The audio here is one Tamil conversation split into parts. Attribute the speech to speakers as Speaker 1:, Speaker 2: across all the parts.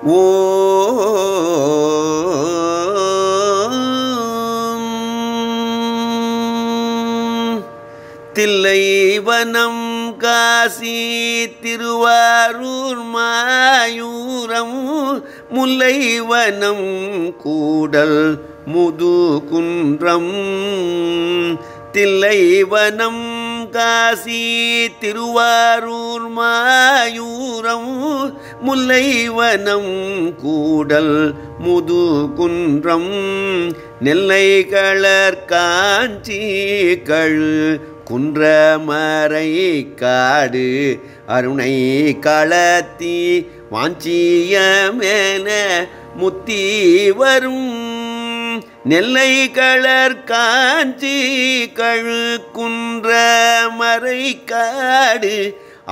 Speaker 1: ஓம் தில்லைவனம் காசி திருவாரூர் மாயூரம் முல்லைவனம் கூடல் முதுகுன்றம் தில்லைவனம் காசி திருவாரூர் மாயூரம் முல்லைவனம் கூடல் முதுகுன்றம் நெல்லை களர் காஞ்சி கழு குன்றமறை காடு அருணை களத்தி வாஞ்சிய மேல முத்தி வரும். நெல்லை களர் காஞ்சி கழுக்குன்ற மறை காடு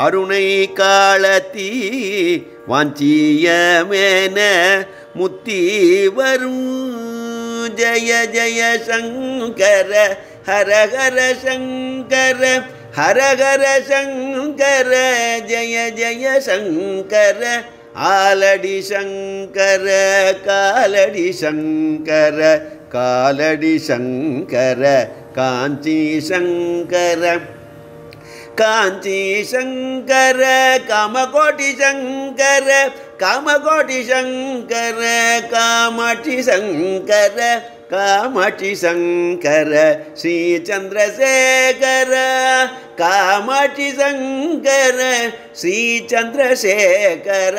Speaker 1: அருணை காலத்தி வாஞ்சியமேன முத்தி வரும். ஜய ஜய சங்கர ஹரஹர சங்கர ஹரஹர சங்கர ஜய ஜய சங்கர ஆலடி சங்கர காலடி சங்கர காலடி சங்கர காஞ்சி சங்கர. காஞ்சி சங்கர காமகோட்டி சங்கர காமகோட்டி சங்கர காமாட்சி சங்கர காமாட்சி சங்கர ஸ்ரீ சந்திரசேகர. காமாட்சி சங்கர ஸ்ரீ சந்திரசேகர.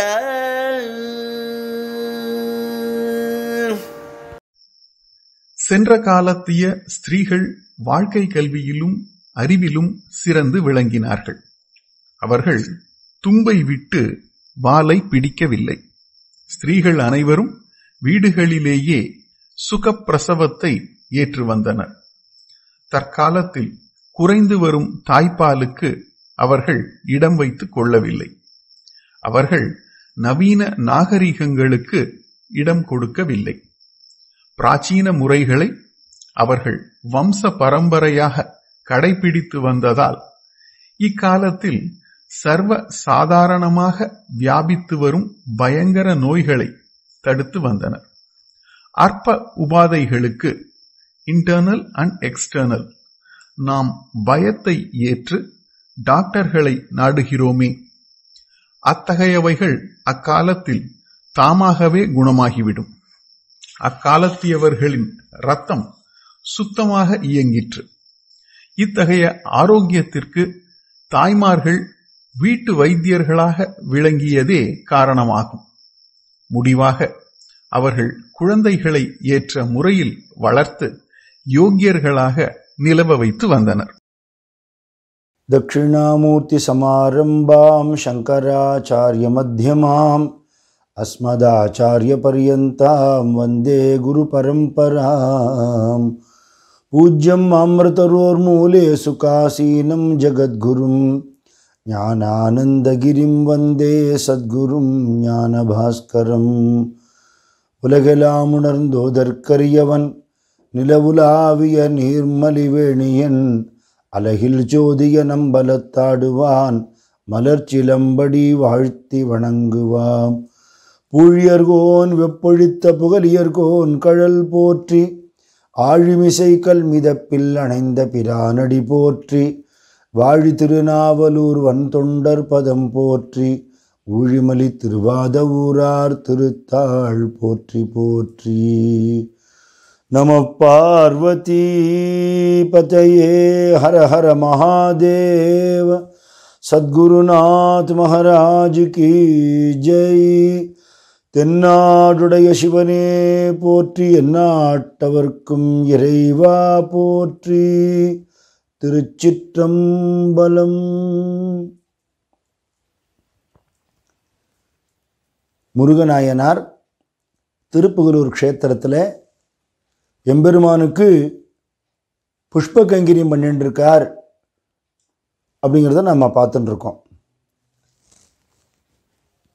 Speaker 2: சென்ற காலத்திய ஸ்திரீகள் வாழ்க்கை கல்வியிலும் அறிவிலும் சிறந்து விளங்கினார்கள். அவர்கள் தும்பை விட்டு வாலை பிடிக்கவில்லை. ஸ்திரீகள் அனைவரும் வீடுகளிலேயே சுகப்பிரசவத்தை ஏற்று வந்தனர். தற்காலத்தில் குறைந்து வரும் தாய்ப்பாலுக்கு அவர்கள் இடம் வைத்துக் கொள்ளவில்லை. அவர்கள் நவீன நாகரிகங்களுக்கு இடம் கொடுக்கவில்லை. பிராச்சீன முறைகளை அவர்கள் வம்ச பரம்பரையாக கடைபிடித்து வந்ததால் இக்காலத்தில் சர்வ சாதாரணமாக வியாபித்து வரும் பயங்கர நோய்களை தடுத்து வந்தனர். அற்ப உபாதைகளுக்கு இன்டர்னல் அண்ட் எக்ஸ்டர்னல் நாம் பயத்தை ஏற்று டாக்டர்களை நாடுகிறோமே. அத்தகையவைகள் அக்காலத்தில் தாமாகவே குணமாகிவிடும். அக்காலத்தியவர்களின் ரத்தம் சுத்தமாக இயங்கிற்று. இத்தகைய ஆரோக்கியத்திற்கு தாய்மார்கள் வீட்டு வைத்தியர்களாக விளங்கியதே காரணமாகும். முடிவாக அவர்கள் குழந்தைகளை ஏற்ற முறையில் வளர்த்து யோக்கியர்களாக நிலவ வைத்து வந்தனர்.
Speaker 3: தட்சிணாமூர்த்தி சமாரம்பாம் சங்கராச்சாரிய மத்தியமாம். अस्मदाचार्यपर्यन्तां वन्दे गुरुपरम्पराम् पूज्यम् अमृतरोर्मूले सुखासीनं जगद्गुरुं ஞானானந்தகிரிம் வந்தே சத்குரும் ஞானபாஸ்கரம் உலகெல்லாம் உணர்ந்தோதற்கரியவன் நிலவுலாவிய நீர்மலிவேணியன் அலகில் ஜோதிய நம்பலத்தாடுவான் மலர்ச்சிலம்படி வாழ்த்தி வணங்குவாம் பூழியர்கோன் வெப்பொழித்த புகழியர்கோன் கழல் போற்றி ஆழிமிசை கல் மிதப்பில் அணைந்த பிரானடி போற்றி வாழி திருநாவலூர் வன்தொண்டர் பதம் போற்றி ஊழிமலி திருவாத ஊரார் திருத்தாள் போற்றி போற்றி. நம பார்வதி பதையே ஹர ஹர மகாதேவ சத்குருநாத் மகாராஜ் கி ஜெய். தென்னாடுடைய சிவனே போற்றி எந்நாட்டவர்க்கும் இறைவா போற்றி. திருச்சிற்றம்பலம். முருகநாயனார் திருப்புகலூர் க்ஷேத்திரத்தில் எம்பெருமானுக்கு புஷ்ப கங்கிரியம் பண்ணிட்டுருக்கார் அப்படிங்கிறத நம்ம பார்த்துட்டுருக்கோம்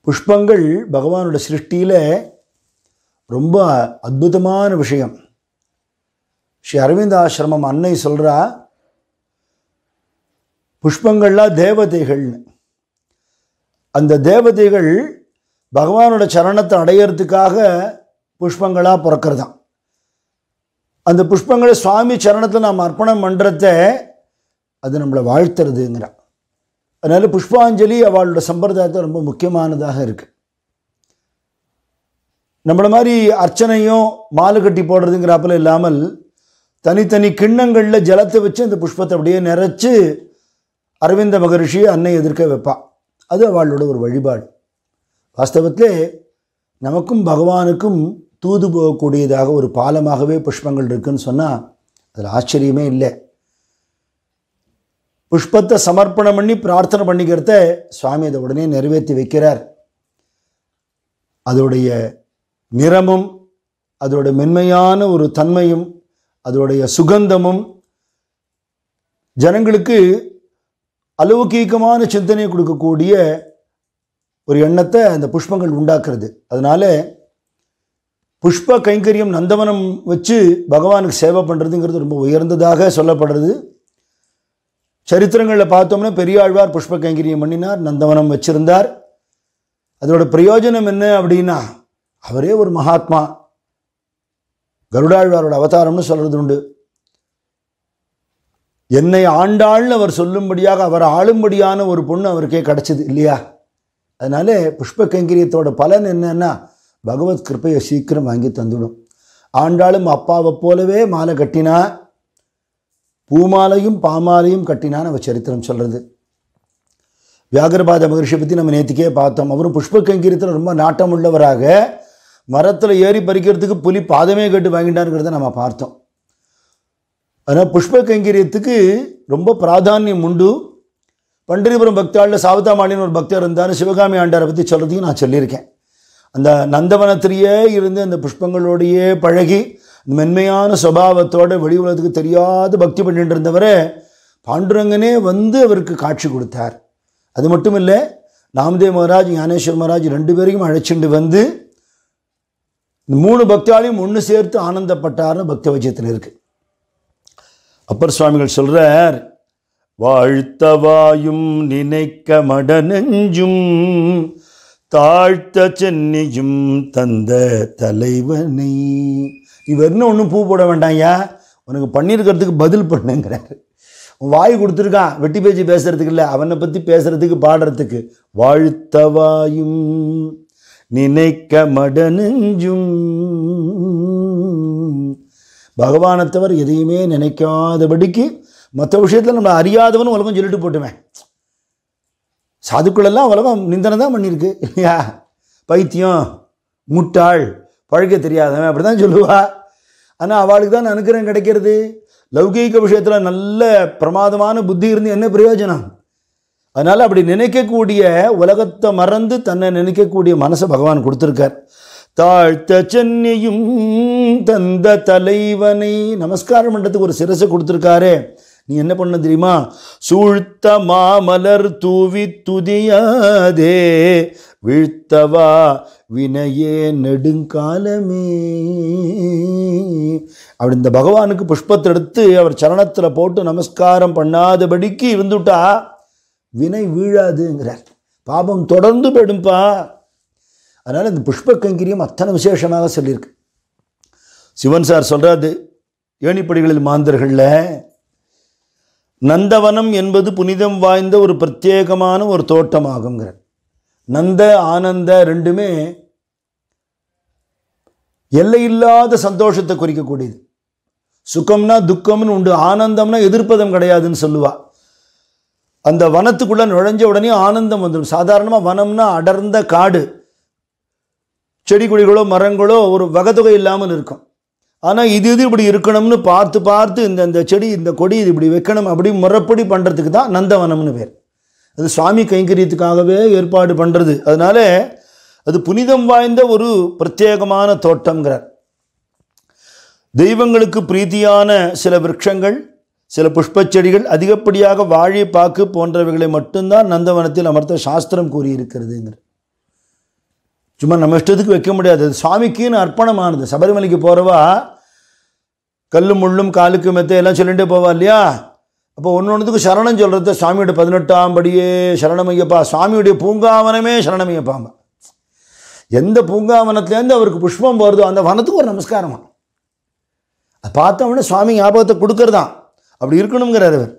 Speaker 3: புஷ்பங்கள் பகவானோட சிருஷ்டியில் ரொம்ப அற்புதமான விஷயம். ஸ்ரீ அரவிந்த ஆசிரமம் அன்னை சொல்கிறா புஷ்பங்கள்லாம் தேவதைகள்னு. அந்த தேவதைகள் பகவானோட சரணத்தை அடையிறதுக்காக புஷ்பங்களாக பிறக்கிறதாம். அந்த புஷ்பங்களை சுவாமி சரணத்தை நாம் அர்ப்பணம் பண்ணுறத அது நம்மளை வாழ்த்துறதுங்கிறான் அதனால் புஷ்பாஞ்சலி அவளோட சம்பிரதாயத்தை ரொம்ப முக்கியமானதாக இருக்குது நம்மளை மாதிரி அர்ச்சனையும் மாலை கட்டி போடுறதுங்கிறாப்புல இல்லாமல் தனித்தனி கிண்ணங்களில் ஜலத்தை வச்சு அந்த புஷ்பத்தை அப்படியே நிறச்சி அரவிந்த மகரிஷியை அன்னை எதிர்க்க வைப்பாள் அது அவளோட ஒரு வழிபாடு. வாஸ்தவத்திலே நமக்கும் பகவானுக்கும் தூது போகக்கூடியதாக ஒரு பாலமாகவே புஷ்பங்கள் இருக்குன்னு சொன்னால் அதில் ஆச்சரியமே இல்லை. புஷ்பத்தை சமர்ப்பணம் பண்ணி பிரார்த்தனை பண்ணிக்கிறத சுவாமி அதை உடனே நிறைவேற்றி வைக்கிறார். அதோடைய நிறமும் அதோட மென்மையான ஒரு தன்மையும் அதோடைய சுகந்தமும் ஜனங்களுக்கு அலௌகீகமான சிந்தனை கொடுக்கக்கூடிய ஒரு எண்ணத்தை அந்த புஷ்பங்கள் உண்டாக்குறது. அதனால் புஷ்ப கைங்கரியம் நந்தவனம் வச்சு பகவானுக்கு சேவை பண்ணுறதுங்கிறது ரொம்ப உயர்ந்ததாக சொல்லப்படுறது. சரித்திரங்களில் பார்த்தோம்னா பெரியாழ்வார் புஷ்ப கைங்கரியம் பண்ணினார் நந்தவனம் வச்சிருந்தார். அதோட பிரயோஜனம் என்ன அப்படின்னா அவரே ஒரு மகாத்மா. கருடாழ்வாரோட அவதாரம்னு சொல்கிறது உண்டு. என்னை ஆண்டாள்னு அவர் சொல்லும்படியாக அவர் ஆளும்படியான ஒரு பொண்ணு அவருக்கே கிடச்சிது இல்லையா? அதனால புஷ்ப கைங்கரியத்தோட பலன் என்னன்னா பகவத் கிருப்பையை சீக்கிரம் வாங்கி தந்துடும். ஆண்டாளும் அப்பாவை போலவே மாலை கட்டினா பூமாலையும் பாமாலையும் கட்டினான் அவ சரித்திரம் சொல்கிறது வியாகரபாத மகிழ்ச்சியை பற்றி நம்ம நேற்றுக்கே பார்த்தோம். அவரும் புஷ்ப கங்கீரத்தில் ரொம்ப நாட்டம் உள்ளவராக மரத்தில் ஏறி பறிக்கிறதுக்கு புலி பாதமே கட்டு வாங்கிட்டாருங்கிறத நம்ம பார்த்தோம். ஆனால் புஷ்ப கைங்கரியத்துக்கு ரொம்ப பிராதானியம் உண்டு. பண்டிரிபுரம் பக்தாளில் சாவதாமாளின்னு ஒரு பக்தர் இருந்தார். சிவகாமி ஆண்டாரை பற்றி சொல்கிறதையும் நான் சொல்லியிருக்கேன். அந்த நந்தவனத்திலேயே இருந்து அந்த புஷ்பங்களோடையே பழகி மென்மையான சுபாவத்தோட வெளி உலகத்துக்கு தெரியாத பக்தி பண்ணிட்டு இருந்தவரை பாண்டுரங்கனே வந்து அவருக்கு காட்சி கொடுத்தார். அது மட்டும் இல்லை நாமதேவ் மகாராஜ் ஞானேஸ்வர் மகாராஜ் ரெண்டு பேரையும் அழைச்சிட்டு வந்து இந்த மூணு பக்தியாலையும் ஒன்று சேர்த்து ஆனந்தப்பட்டார்னு பக்த வஜயத்தில் இருக்குது அப்பர் சுவாமிகள் சொல்கிறார் வாழ்த்தவாயும் நினைக்க மடநெஞ்சும் தாழ்த்த சென்னியும் தந்த தலைவனை. இவர் இன்னும் ஒன்றும் பூ போட வேண்டாம்யா? உனக்கு பண்ணியிருக்கிறதுக்கு பதில் பண்ணுங்கிறார். வாய் கொடுத்துருக்கான் வெட்டி பேச்சு பேசுறதுக்கு இல்லை அவனை பற்றி பேசுறதுக்கு பாடுறதுக்கு. வாழ்த்தவாயும் நினைக்க மடனெஞ்சும் பகவானை தவிர எதையுமே நினைக்காதபடிக்கு மற்ற விஷயத்தில் நம்ம அறியாதவன் உலகம் சொல்லிட்டு போட்டுவேன். சாதுக்குள்ளெல்லாம் உலகம் நிந்தனை தான் பண்ணியிருக்கு இல்லையா? பைத்தியம் முட்டாள். பழக்க தெரியாதவன் அப்படி தான் சொல்லுவா. ஆனால் அவளுக்கு தான் அனுக்கிரகம் கிடைக்கிறது. லௌகீக விஷயத்தில் நல்ல பிரமாதமான புத்தி இருந்து என்ன பிரயோஜனம்? அதனால் அப்படி நினைக்கக்கூடிய உலகத்தை மறந்து தன்னை நினைக்கக்கூடிய மனசை பகவான் கொடுத்துருக்கார். தாழ்த்த சென்னையும் தந்த தலைவனை நமஸ்காரம் பண்ணுறதுக்கு ஒரு சிரசை கொடுத்துருக்காரே. நீ என்ன பண்ண தெரியுமா? சூழ்த்த மாமலர் தூவி துதியாதே வீழ்த்தவா வினையே நெடுங்காலமே. அப்படி இந்த பகவானுக்கு புஷ்பத்தை எடுத்து அவர் சரணத்தில் போட்டு நமஸ்காரம் பண்ணாதபடிக்கு இருந்துட்டா வினை வீழாதுங்கிறார். பாபம் தொடர்ந்து போயிடும்பா அதனால் இந்த புஷ்ப கைங்கரியம் அத்தனை விசேஷமாக சொல்லியிருக்கு. சிவன் சார் சொல்கிறாரு ஏணிப்படிகளில் மாந்தர்களில் நந்தவனம் என்பது புனிதம் வாய்ந்த ஒரு பிரத்யேகமான ஒரு தோட்டமாகுங்கிற நந்த ஆனந்த ரெண்டுமே எல்லையில்லாத சந்தோஷத்தை குறிக்கக்கூடியது. சுகம்னா துக்கம்னு உண்டு ஆனந்தம்னா எதிர்ப்பதம் கிடையாதுன்னு சொல்லுவா. அந்த வனத்துக்குள்ளே நுழைஞ்ச உடனே ஆனந்தம் வந்துடும். சாதாரணமாக வனம்னா அடர்ந்த காடு செடி கொடிகளோ மரங்களோ ஒரு வகத்தொகை இல்லாமல் இருக்கும். ஆனால் இது இது இப்படி இருக்கணும்னு பார்த்து பார்த்து இந்த இந்த செடி இந்த கொடி இது இப்படி வைக்கணும் அப்படி முறைப்படி பண்ணுறதுக்கு தான் நந்தவனம்னு பேர். அது சுவாமி கைங்கரியத்துக்காகவே ஏற்பாடு பண்ணுறது அதனால அது புனிதம் வாய்ந்த ஒரு பிரத்யேகமான தோட்டங்கிறார் தெய்வங்களுக்கு பிரீதியான சில விரட்சங்கள் சில புஷ்ப செடிகள் அதிகப்படியாக வாழி பாக்கு போன்றவைகளை மட்டும்தான் நந்தவனத்தில் அமர்த்த சாஸ்திரம் கூறியிருக்கிறதுங்கிற சும்மா நம்ம இஷ்டத்துக்கு வைக்க முடியாது. அது சுவாமிக்குன்னு அர்ப்பணமானது. சபரிமலைக்கு போகிறவா கல்லும் முள்ளும் காலுக்கு மெத்த எல்லாம் சொல்லிகிட்டே போவா இல்லையா? அப்போ ஒன்று ஒன்றுத்துக்கு சரணம் சொல்கிறது சாமியோட பதினெட்டாம் படியே சரணமையப்பா. சாமியுடைய பூங்காவனமே சரணமையப்பாங்க. எந்த பூங்காவனத்துலேருந்து அவருக்கு புஷ்பம் வருதோ அந்த வனத்துக்கு ஒரு நமஸ்காரமா அதை பார்த்தவொடனே சுவாமி ஞாபகத்தை கொடுக்கறதான் அப்படி இருக்கணுங்கிறார் அவர்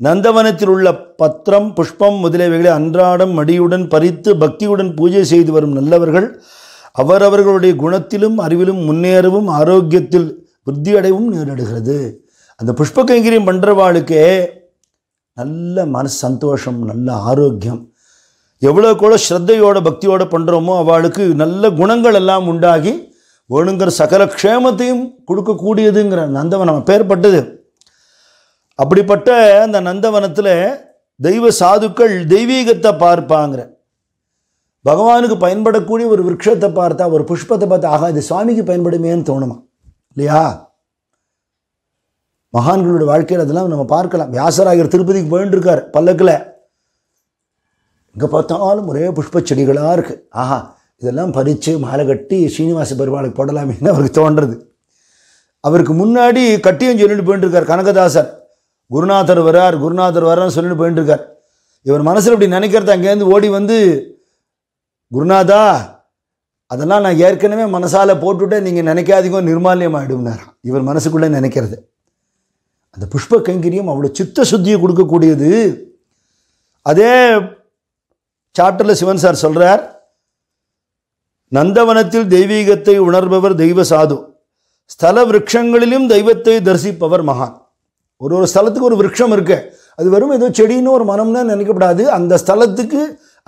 Speaker 3: நந்தவனத்தில் உள்ள பத்திரம் புஷ்பம் முதலியவைகளை அன்றாடம் மடியுடன் பறித்து பக்தியுடன் பூஜை செய்து வரும் நல்லவர்கள் அவரவர்களுடைய குணத்திலும் அறிவிலும் முன்னேறவும் ஆரோக்கியத்தில் புத்தியடைவும் நேரிடுகிறது. அந்த புஷ்ப கைங்கரியம் பண்ணுறவாளுக்கு நல்ல மனசு சந்தோஷம் நல்ல ஆரோக்கியம். எவ்வளோக்கு எவ்வளோ ஸ்ரத்தையோட பக்தியோட பண்ணுறோமோ அவளுக்கு நல்ல குணங்கள் எல்லாம் உண்டாகி வேணுங்கிற சகல க்ஷேமத்தையும் கொடுக்கக்கூடியதுங்கிற நந்தவனம் பேர்பட்டது. அப்படிப்பட்ட அந்த நந்தவனத்தில் தெய்வ சாதுக்கள் தெய்வீகத்தை பார்ப்பாங்கிற பகவானுக்கு பயன்படக்கூடிய ஒரு விருட்சத்தை பார்த்தா ஒரு புஷ்பத்தை பார்த்தா ஆகா இது சுவாமிக்கு பயன்படுமேன்னு தோணுமா? இல்லையா? மகான்களோட வாழ்க்கையில் அதெல்லாம் நம்ம பார்க்கலாம். வியாசராயர் திருப்பதிக்கு போயின்னு இருக்கார் பல்லக்கில். எங்கே பார்த்தாலும் ஒரே புஷ்ப செடிகளாக இருக்குது ஆஹா இதெல்லாம் பறித்து மாலை கட்டி ஸ்ரீனிவாச பெருமாளுக்கு போடலாமேன்னு அவருக்கு தோன்றது. அவருக்கு முன்னாடி கட்டியும் சொல்லிட்டு போயிட்டு இருக்கார் கனகதாசர். குருநாதர் வரார் குருநாதர் வரான்னு சொல்லிட்டு போயிட்டு இருக்கார் இவர் மனசில் இப்படி நினைக்கிறது அங்கேருந்து ஓடி வந்து குருநாதா அதெல்லாம் நான் ஏற்கனவே மனசால் போட்டுவிட்டேன் நீங்கள் நினைக்காதீங்க நிர்மாலியம் ஆகிடும்னாராம் இவர் மனசுக்குள்ளே நினைக்கிறது. அந்த புஷ்ப கைங்கரியம் அவ்வளோ சித்த சுத்தியை கொடுக்கக்கூடியது. அதே சாப்டரில் சிவன் சார் சொல்கிறார் நந்தவனத்தில் தெய்வீகத்தை உணர்பவர் தெய்வ சாது. ஸ்தல விருட்சங்களிலும் தெய்வத்தை தரிசிப்பவர் மகான். ஒரு ஒரு ஸ்தலத்துக்கு ஒரு விரக்ஷம் இருக்கு. அது வெறும் ஏதோ செடின்னு ஒரு மனம்னு நினைக்கப்படாது. அந்த ஸ்தலத்துக்கு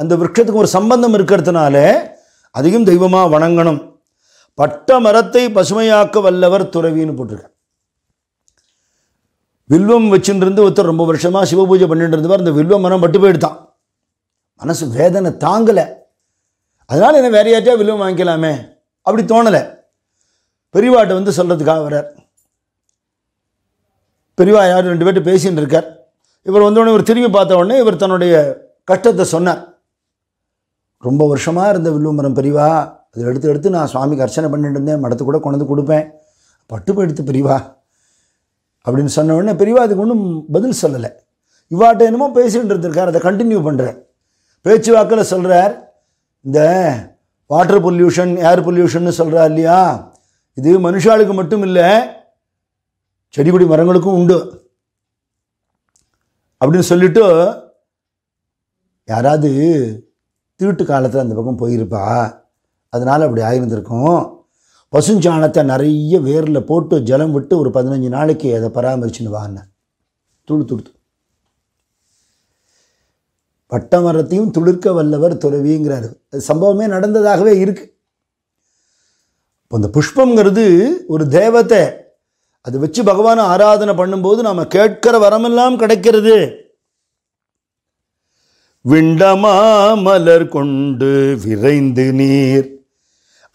Speaker 3: அந்த விரக்ஷத்துக்கு ஒரு சம்பந்தம் இருக்கிறதுனால அதையும் தெய்வமாக வணங்கணும். பட்ட மரத்தை பசுமையாக்க வல்லவர் துறவின்னு போட்டிருக்கார். வில்வம் வச்சுட்டு ஒருத்தர் ரொம்ப வருஷமாக சிவ பூஜை பண்ணிட்டு இருந்தவர் அந்த வில்வ மரம் பட்டு போயிடுதான். மனசு வேதனை தாங்கலை. அதனால் என்ன வேற யார்ட்டையா வில்வம் வாங்கிக்கலாமே? அப்படி தோணலை. பெரியவாட்ட வந்து சொல்கிறதுக்காக வரார் பெரியவா யார்? ரெண்டு பேர்ட்டு பேசின்னு இருக்கார். இவர் வந்தோடனே இவர் திரும்பி பார்த்த உடனே இவர் தன்னுடைய கஷ்டத்தை சொன்னார். ரொம்ப வருஷமாக இருந்த வில்வமரம் பெரியவா அதை எடுத்து எடுத்து நான் சுவாமிக்கு அர்ச்சனை பண்ணிட்டு இருந்தேன். மடத்து கூட கொண்டு வந்து கொடுப்பேன். பட்டு போயிடுத்து பெரியவா அப்படின்னு சொன்ன உடனே பெரியவா அதுக்கு ஒன்றும் பதில் சொல்லலை. இவாட்ட என்னமோ பேசிகிட்டு இருந்திருக்கார். அதை கண்டினியூ பண்ணுறார் பேச்சு வாக்கில் சொல்கிறார் இந்த வாட்டர் பொல்யூஷன் ஏர் பொல்யூஷன் சொல்கிறா இல்லையா? இது மனுஷாளுக்கு மட்டும் இல்லை செடி கொடி மரங்களுக்கும் உண்டு. அப்படின்னு சொல்லிட்டு யாராவது தீட்டு காலத்தில் அந்த பக்கம் போயிருப்பா. அதனால் அப்படி ஆயிருந்திருக்கும் பசுஞ்சாணத்தை நிறைய வேரில் போட்டு ஜலம் விட்டு ஒரு பதினஞ்சு நாளைக்கு அதை பராமரிச்சுன்னு வாங்க துளு துடுத்து பட்ட மரத்தையும் துளிர்க்க வல்லவர் துறவிங்கிறார். அது சம்பவமே நடந்ததாகவே இருக்குது இப்போ இந்த புஷ்பங்கிறது ஒரு தேவத்தை அதை வச்சு பகவானை ஆராதனை பண்ணும்போது நாம் கேட்கிற வரமெல்லாம் கிடைக்கிறது. விண்டமாமலர் கொண்டு விரைந்து நீர்.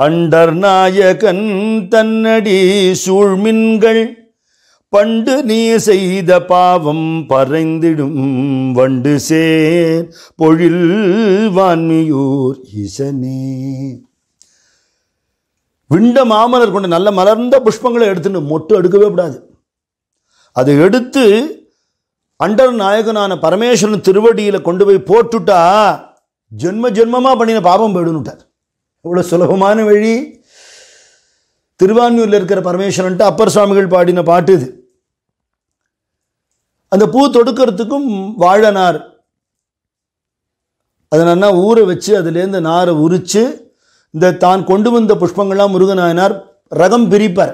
Speaker 3: அண்டர் நாயகன் தன்னடி சூழ்மின்கள் பண்டு நீ செய்த பாவம் பறைந்திடும் வண்டு சேர். பொழில் வான்மியூர் இசனே. விண்ட மாமலர் கொண்டு நல்ல மலர்ந்த புஷ்பங்களை எடுத்துன்னு மொட்டு எடுக்கவே கூடாது. அதை எடுத்து அண்டர் நாயகனான பரமேஸ்வரன் திருவடியில் கொண்டு போய் போட்டுட்டா ஜென்ம ஜென்மமாக பண்ணின பாபம் போயிடுன்னுட்டார் இவ்வளோ சுலபமான வழி. திருவான்மியூரில் இருக்கிற பரமேஸ்வரன்ட்டு அப்பர் சுவாமிகள் பாடின பாட்டு இது. அந்த பூ தொடுக்கிறதுக்கும் வாழனார். அதை நல்லா ஊற வச்சு அதுலேருந்து நாரை உரித்து இந்த தான் கொண்டு வந்த புஷ்பங்கள்லாம் முருகனாயினார் ரகம் பிரிப்பார்.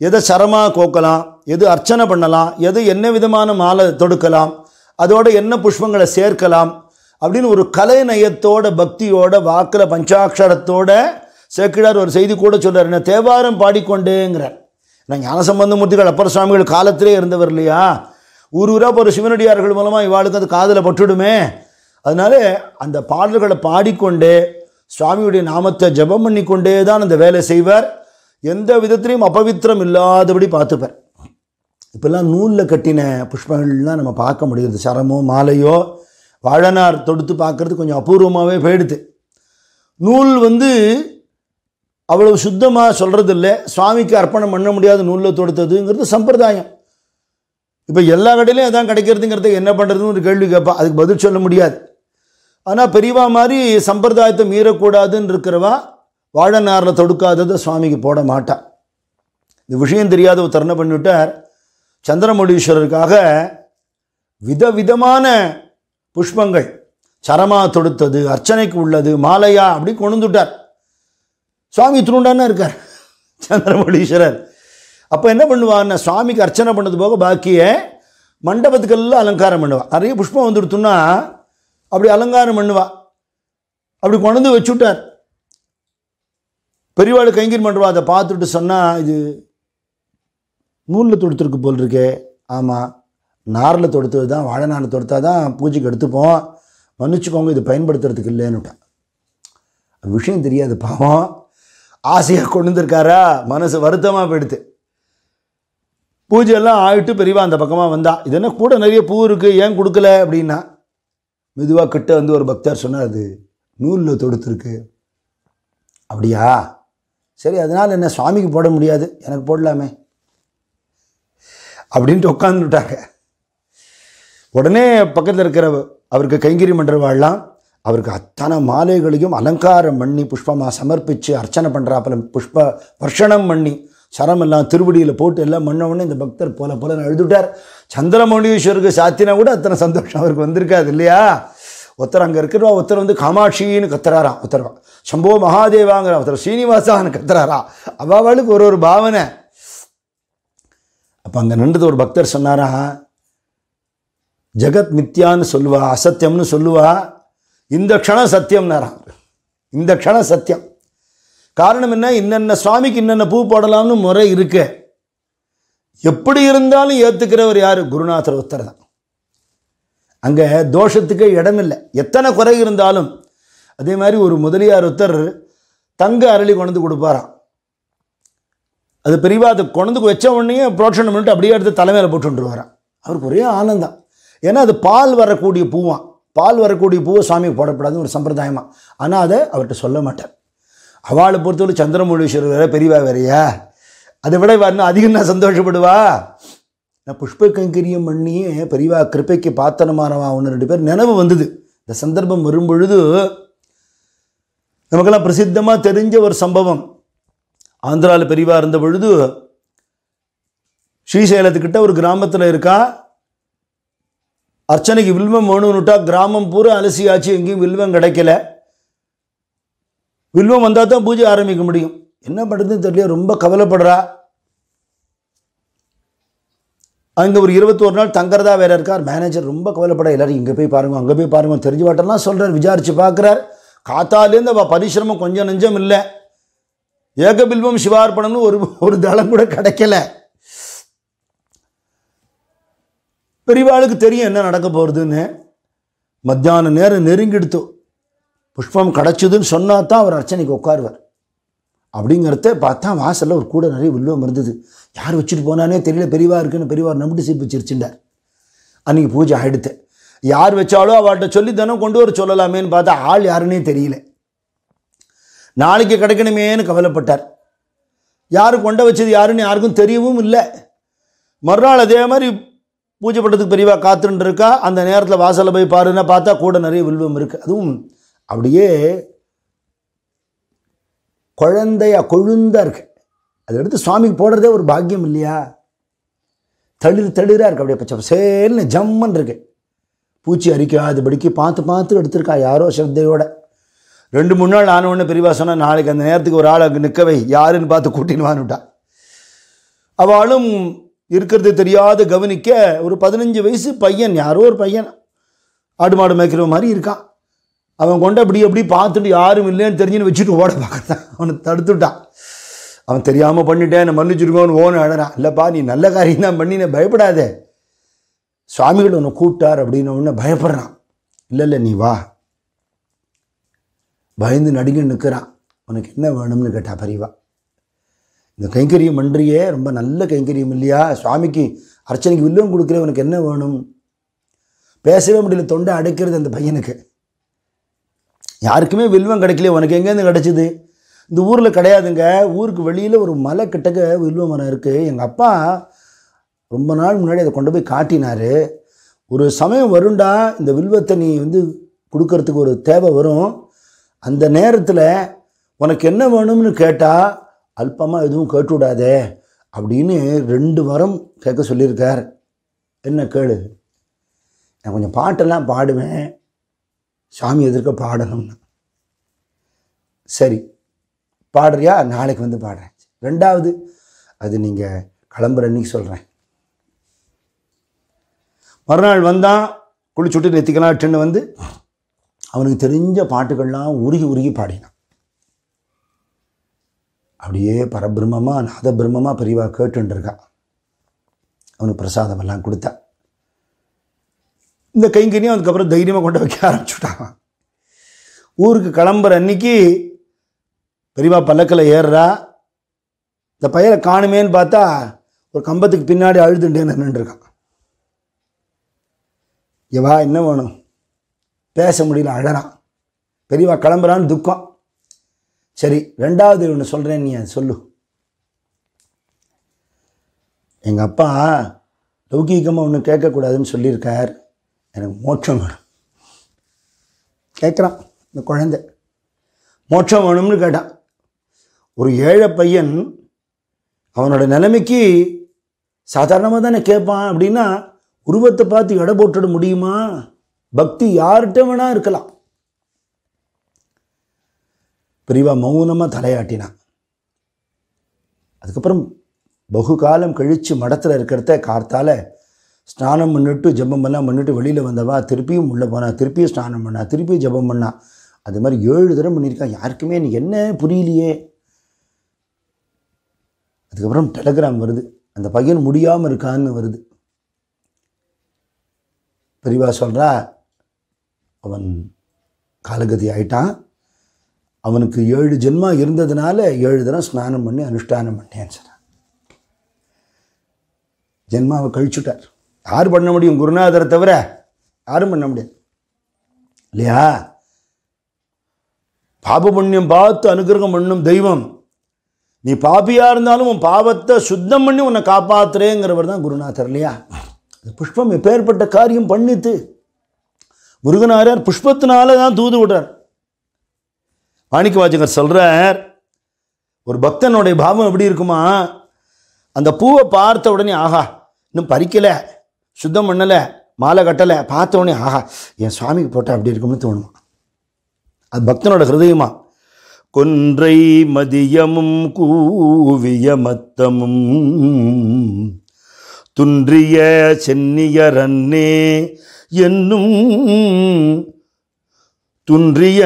Speaker 3: எதை சரமாக கோக்கலாம் எது அர்ச்சனை பண்ணலாம் எது என்ன விதமான மாலை தொடுக்கலாம் அதோட என்ன புஷ்பங்களை சேர்க்கலாம் அப்படின்னு ஒரு கலை நயத்தோட பக்தியோட வாக்கில் பஞ்சாட்சரத்தோட சேக்கிழார் ஒரு செய்தி கூட சொல்கிறார் என்ன தேவாரம் பாடிக்கொண்டேங்கிறார். நான் ஞானசம்பந்தமூர்த்திகள் அப்பர் சுவாமிகள் காலத்திலே இருந்தவர் இல்லையா? ஊர் ஊராக ஒரு சிவனடியார்கள் மூலமாக இவாளுக்கு அது காதில் பட்டுடுமே. அதனால அந்த பாடல்களை பாடிக்கொண்டே சுவாமியுடைய நாமத்தை ஜெபம் பண்ணிக்கொண்டே தான் அந்த வேலை செய்வார். எந்த விதத்திலையும் அபவித்திரம் இல்லாதபடி பார்த்துப்பார் இப்போல்லாம் நூலில் கட்டின புஷ்பங்கள்லாம் நம்ம பார்க்க முடியுது. சரமோ மாலையோ வாழனார் தொடுத்து பார்க்குறது கொஞ்சம் அபூர்வமாகவே போயிடுது. நூல் வந்து அவ்வளவு சுத்தமாக சொல்கிறது இல்லை சுவாமிக்கு அர்ப்பணம் பண்ண முடியாத நூலில் தொடுத்ததுங்கிறது சம்பிரதாயம். இப்போ எல்லா கடையிலையும் அதான் கிடைக்கிறதுங்கிறத என்ன பண்ணுறதுன்னு ஒரு கேள்வி கேட்பா. அதுக்கு பதில் சொல்ல முடியாது. ஆனால் பெரியவா மாதிரி சம்பிரதாயத்தை மீறக்கூடாதுன்னு இருக்கிறவா வாழைநாரில் தொடுக்காததை சுவாமிக்கு போட மாட்டான் இந்த விஷயம் தெரியாத ஒரு தருணம் பண்ணிவிட்டார்? சந்திரமௌலீஸ்வரருக்காக விதவிதமான புஷ்பங்கள் சரமா தொடுத்தது அர்ச்சனைக்கு உள்ளது மாலையா அப்படி கொண்டு சுவாமி துணுண்டானே இருக்கார் சந்திரமௌலீஸ்வரர் அப்போ என்ன பண்ணுவான்னு சுவாமிக்கு அர்ச்சனை பண்ணது போக பாக்கியை மண்டபத்துக்கெல்லாம் அலங்காரம் பண்ணுவாள் நிறைய புஷ்பம் வந்துடுத்துன்னா அப்படி அலங்காரம் பண்ணுவாள் அப்படி கொண்டு வந்து வச்சுட்டார். பெரியவாள் கைங்கர் பண்ணுவா அதை பார்த்துட்டு சொன்னால் இது நூலில் தொடுத்துருக்கு போல் இருக்கே ஆமாம் நாரில் தொடுத்தது தான் வாழை நாரில் தொடுத்தா தான் பூஜைக்கு எடுத்துப்போம். மன்னிச்சுக்கோங்க இது பயன்படுத்துறதுக்கு இல்லைன்னுட்டான். விஷயம் தெரியாது பாவம். ஆசையாக கொண்டு வந்திருக்காரா? மனசு வருத்தமாக போயிடுது. பூஜையெல்லாம் ஆயிட்டு பெரியவா அந்த பக்கமாக வந்தா. இது என்ன கூட நிறைய பூ இருக்குது ஏன் கொடுக்கல அப்படின்னா மெதுவாக கிட்ட வந்து ஒரு பக்தர் சொன்னார் அது நூலில் தொடுத்துருக்கு. அப்படியா? சரி அதனால் என்ன சுவாமிக்கு போட முடியாது? எனக்கு போடலாமே. அப்படின்ட்டு உட்காந்துட்டாங்க உடனே பக்கத்தில் இருக்கிற அவருக்கு கைங்கரி பண்ணுறவாள்லாம் அவருக்கு அத்தனை மாலைகளையும் அலங்காரம் பண்ணி புஷ்பமாக சமர்ப்பித்து அர்ச்சனை பண்ணுறாப்புல புஷ்ப வர்ஷணம் பண்ணி சரமெல்லாம் திருவடியில் போட்டு எல்லாம் பண்ண உடனே இந்த பக்தர் போல போல எழுதுட்டார் சந்திரமௌலீஸ்வருக்கு சாத்தினா கூட அத்தனை சந்தோஷம் அவருக்கு வந்திருக்காது இல்லையா? ஒருத்தர் அங்கே இருக்கிறவா ஒருத்தர் வந்து காமாட்சின்னு கத்துறாராம் ஒருத்தர் சம்போ மகாதேவாங்கிற ஒருத்தர் ஸ்ரீனிவாசான்னு கத்துறாரா. அவளுக்கு ஒரு ஒரு பாவனை. அப்போ அங்கே நின்றது ஒரு பக்தர் சொன்னாரா ஜெகத் மித்யான்னு சொல்லுவா அசத்தியம்னு சொல்லுவா. இந்த க்ஷணம் சத்தியம்னாராம் இந்த க்ஷணம் சத்தியம். காரணம் என்ன? இன்னென்ன சுவாமிக்கு இன்னென்ன பூ போடலாம்னு முறை இருக்கு. எப்படி இருந்தாலும் ஏற்றுக்கிறவர் யார்? குருநாதர் ஒருத்தர் தான் அங்கே தோஷத்துக்கு இடமில்லை. எத்தனை குறை இருந்தாலும் அதே மாதிரி ஒரு முதலியார் ஒருத்தர் தங்க அரளி கொண்டு கொடுப்பாராம். அது பெரியவா அதை கொண்டு வச்ச உடனே புரோட்சணம் பண்ணிட்டு அப்படியே எடுத்து தலைமையில் போட்டுருவாராம் அவருக்கு ஒரே ஆனந்தம். ஏன்னா அது பால் வரக்கூடிய பூவான் பால் வரக்கூடிய பூவை சாமிக்கு போடப்படாதுன்னு ஒரு சம்பிரதாயமாக ஆனால் அதை அவர்கிட்ட சொல்ல மாட்டார். அவளை பொறுத்தவரை சந்திரமொழீஸ்வரர் வேற பெரியவா வேறையா? அதை விட இன்னும் அதிகம் நான் சந்தோஷப்படுவா? நான் புஷ்ப கைங்கரியம் பண்ணியே பெரியவா கிருப்பைக்கு பாத்தனமானவா? ஒன்று ரெண்டு பேர் நினைவு வந்தது. இந்த சந்தர்ப்பம் வரும்பொழுது நமக்கெல்லாம் பிரசித்தமாக தெரிஞ்ச ஒரு சம்பவம். ஆந்திராவில் பெரியவா இருந்த பொழுது ஸ்ரீசைலத்துக்கிட்ட ஒரு கிராமத்தில் இருக்கா? அர்ச்சனைக்கு வில்வம் வேணும்னுட்டா கிராமம் பூரா அலசியாச்சு எங்கேயும் வில்வம் கிடைக்கல. வில்வம் வந்தால் தான் பூஜை ஆரம்பிக்க முடியும். என்ன பண்ணுறதுன்னு தெரியல ரொம்ப கவலைப்படுறா. அங்கே ஒரு இருபத்தோரு நாள் தங்குறதா வேறு இருக்கார். மேனேஜர் ரொம்ப கவலைப்பட எல்லாரும் இங்கே போய் பாருங்க அங்கே போய் பாருங்க தெரிஞ்சு வாட்டெல்லாம் சொல்கிறார் விசாரித்து பார்க்குறார் காத்தாலேருந்து அவள் பரிசிரமம் கொஞ்சம் நெஞ்சம் இல்லை. ஏகபில்வம் சிவார்ப்பணம்னு ஒரு ஒரு தளம் கூட கிடைக்கல. பெரியவாளுக்கு தெரியும் என்ன நடக்க போகிறதுன்னு மத்தியான நேரம் நெருங்கிடுத்து புஷ்பம் கிடச்சிதுன்னு சொன்னா தான் அவர் அர்ச்சனைக்கு உட்காருவார். அப்படிங்கிறத பார்த்தா வாசலில் ஒரு கூட நிறைய வில்வம் இருந்தது. யார் வச்சுட்டு போனானே தெரியல பெரியவா இருக்குன்னு பெரியவா நம்பிட்டு சீப்பு சிரிச்சுட்டார் அன்றைக்கி பூஜை ஆகிடுத்து யார் வச்சாலோ அவர்கிட்ட சொல்லி தினம் கொண்டு வர சொல்லலாமேன்னு பார்த்தா ஆள் யாருன்னே தெரியல. நாளைக்கு கிடைக்கணுமேன்னு கவலைப்பட்டார். யார் கொண்ட வச்சது யாருன்னு யாருக்கும் தெரியவும் இல்லை. மறுநாள் அதே மாதிரி பூஜை பண்ணுறதுக்கு பெரியவா காத்துட்டு இருக்கா அந்த நேரத்தில் வாசலில் போய் பாருன்னா பார்த்தா கூட நிறைய வில்வம் இருக்குது அதுவும் அப்படியே குழந்தையா கொழுந்தாக இருக்கு அதை எடுத்து சுவாமிக்கு போடுறதே ஒரு பாக்கியம் இல்லையா? தளிர் தளிராக இருக்கு அப்படியே பச்சை சேல்னு ஜம்மன் இருக்கு. பூச்சி அரிக்காதபடிக்கு பார்த்து பார்த்து எடுத்திருக்கா யாரோ ஸ்ரத்தையோட. ரெண்டு மூணு நாள் நான் ஒன்று பெரியவா சொன்னால் நாளைக்கு அந்த நேரத்துக்கு ஒரு ஆள் அங்கே நிற்கவை யாருன்னு பார்த்து கூட்டின்னு வான்னுட்டா. அவளும் இருக்கிறது தெரியாத கவனிக்க ஒரு பதினஞ்சு வயசு பையன் யாரோ ஒரு பையன் ஆடு மாடு மேய்க்கிற மாதிரி இருக்கான். அவன் கொண்டு அப்படி அப்படி பார்த்துட்டு யாரும் இல்லைன்னு தெரிஞ்சுன்னு வச்சுட்டு ஓட பார்க்குறான் அவனை தடுத்துட்டான். அவன் தெரியாமல் பண்ணிட்டேன் என்னை மன்னிச்சிருக்கோன்னு ஓன அழறான். இல்லைப்பா நீ நல்ல காரியம் தான் பண்ணி பயப்படாதே. சுவாமிகள் உன்னை கூப்பிட்டார் அப்படின்னு உடனே பயப்படுறான். இல்லை இல்லை நீ வா. பயந்து நடுங்கி நிற்கிறான். உனக்கு என்ன வேணும்னு கேட்டா பரிவா. இந்த கைங்கரியம் மன்றியே ரொம்ப நல்ல கைங்கரியம் இல்லையா? சுவாமிக்கு அர்ச்சனைக்கு வில்லும் கொடுக்குற உனக்கு என்ன வேணும்? பேசவே முடியல தொண்டை அடைக்கிறது அந்த பையனுக்கு. யாருக்குமே வில்வம் கிடைக்கல உனக்கு எங்கேருந்து கிடச்சிது? இந்த ஊரில் கிடையாதுங்க. ஊருக்கு வெளியில் ஒரு மலை கிட்டக்க வில்வ மரம் இருக்குது எங்கள் அப்பா ரொம்ப நாள் முன்னாடி அதை கொண்டு போய் காட்டினார். ஒரு சமயம் வருண்டா இந்த வில்வத்தை நீ வந்து கொடுக்கறதுக்கு ஒரு தேவை வரும். அந்த நேரத்தில் உனக்கு என்ன வேணும்னு கேட்டால் அல்பமாக எதுவும் கேட்டு விடாதே அப்படின்னு ரெண்டு வாரம் கேட்க சொல்லியிருக்கார். என்ன கேளு? நான் கொஞ்சம் பாட்டெல்லாம் பாடுவேன். சாமி எதிர்க்க பாடணும்னு சரி பாடுறியா? நாளைக்கு வந்து பாடுறேன். ரெண்டாவது அது நீங்கள் கிளம்புற அன்னைக்கு சொல்கிறேன் மறுநாள் வந்தான் குளிச்சுட்டு நெத்திக்கலாட்டுன்னு வந்து அவனுக்கு தெரிஞ்ச பாட்டுகள்லாம் உருகி உருகி பாடினான். அப்படியே பரபிரமமாக நாத பிரம்மமாக பெரியவா கேட்டுன்னு அவனுக்கு பிரசாதமெல்லாம் கொடுத்தா. இந்த கைங்கனியும் அதுக்கப்புறம் தைரியமாக கொண்டு வைக்க ஆரம்பிச்சுட்டான் ஊருக்கு கிளம்புற அன்னைக்கு பெரியவா பல்லக்கில் ஏறுறா. இந்த பையனை காணுமேன்னு பார்த்தா ஒரு கம்பத்துக்கு பின்னாடி அழுதுண்டே நின்றுருக்கான். எவா என்ன வேணும்? பேச முடியல அழறான். பெரியவா கிளம்புறான்னு துக்கம். சரி ரெண்டாவது ஒன்று சொல்கிறேன் நீ அதை சொல்லு. எங்கள் அப்பா லௌகீகமாக ஒன்று கேட்கக்கூடாதுன்னு சொல்லியிருக்கார். எனக்கு மோட்சம் வேணும். கேட்குறான் இந்த குழந்தை. மோட்சம் வேணும்னு கேட்டான். ஒரு ஏழை பையன் அவனோட நிலைமைக்கு சாதாரணமாக தானே கேட்பான் அப்படின்னா உருவத்தை பார்த்து எடை போட்டுட முடியுமா? பக்தி யார்கிட்ட வேணா இருக்கலாம். பிரிவா மௌனமாக தலையாட்டினான். அதுக்கப்புறம் பகு காலம் கழித்து மடத்தில் இருக்கிறத கார்த்தால ஸ்நானம் பண்ணிட்டு ஜெபம் பண்ணால் பண்ணிட்டு வெளியில் வந்தவா திருப்பியும் உள்ளே போனா திருப்பியும் ஸ்நானம் பண்ணா திருப்பியும் ஜெபம் பண்ணா. அது மாதிரி ஏழு தரம் பண்ணியிருக்கான். யாருக்குமே நீ என்ன புரியலையே? அதுக்கப்புறம் டெலகிராம் வருது. அந்த பையன் முடியாமல் இருக்கான்னு வருது. பெரியவா சொல்கிறா அவன் காலகதி ஆயிட்டான். அவனுக்கு ஏழு ஜென்மா இருந்ததுனால ஏழு தரம் ஸ்நானம் பண்ணி அனுஷ்டானம் பண்ணேன்னு சொன்னான் ஜென்மாவை கழிச்சுட்டார். யார் பண்ண முடியும் குருநாதரை தவிர யாரும் பண்ண முடியாது. இல்லையா? பாப புண்ணியம் பார்த்து அனுகிரகம் பண்ணும் தெய்வம். நீ பாபியா இருந்தாலும் உன் பாவத்தை சுத்தம் பண்ணி உன்னை காப்பாத்துறேங்கிறவர் தான் குருநாதர் இல்லையா? புஷ்பம் எப்பேற்பட்ட காரியம் பண்ணித்து முருகனாரார் புஷ்பத்தினால தான் தூது விடுறார் மாணிக்க வாச்சகர் சொல்கிறார் ஒரு பக்தனுடைய பாவம் எப்படி இருக்குமா? அந்த பூவை பார்த்த உடனே ஆஹா இன்னும் பறிக்கலை. சுத்தம் பண்ணலை மாலை கட்டலை பார்த்தோன்னே ஆஹா என் சுவாமிக்கு போட்டால் அப்படி இருக்கும்னு தோணுமா? அது பக்தனோட ஹிருதயமா? கொன்றை மதியமும் கூவிய மத்தமும் துன்றிய சென்னியரன்னே என்னும் துன்றிய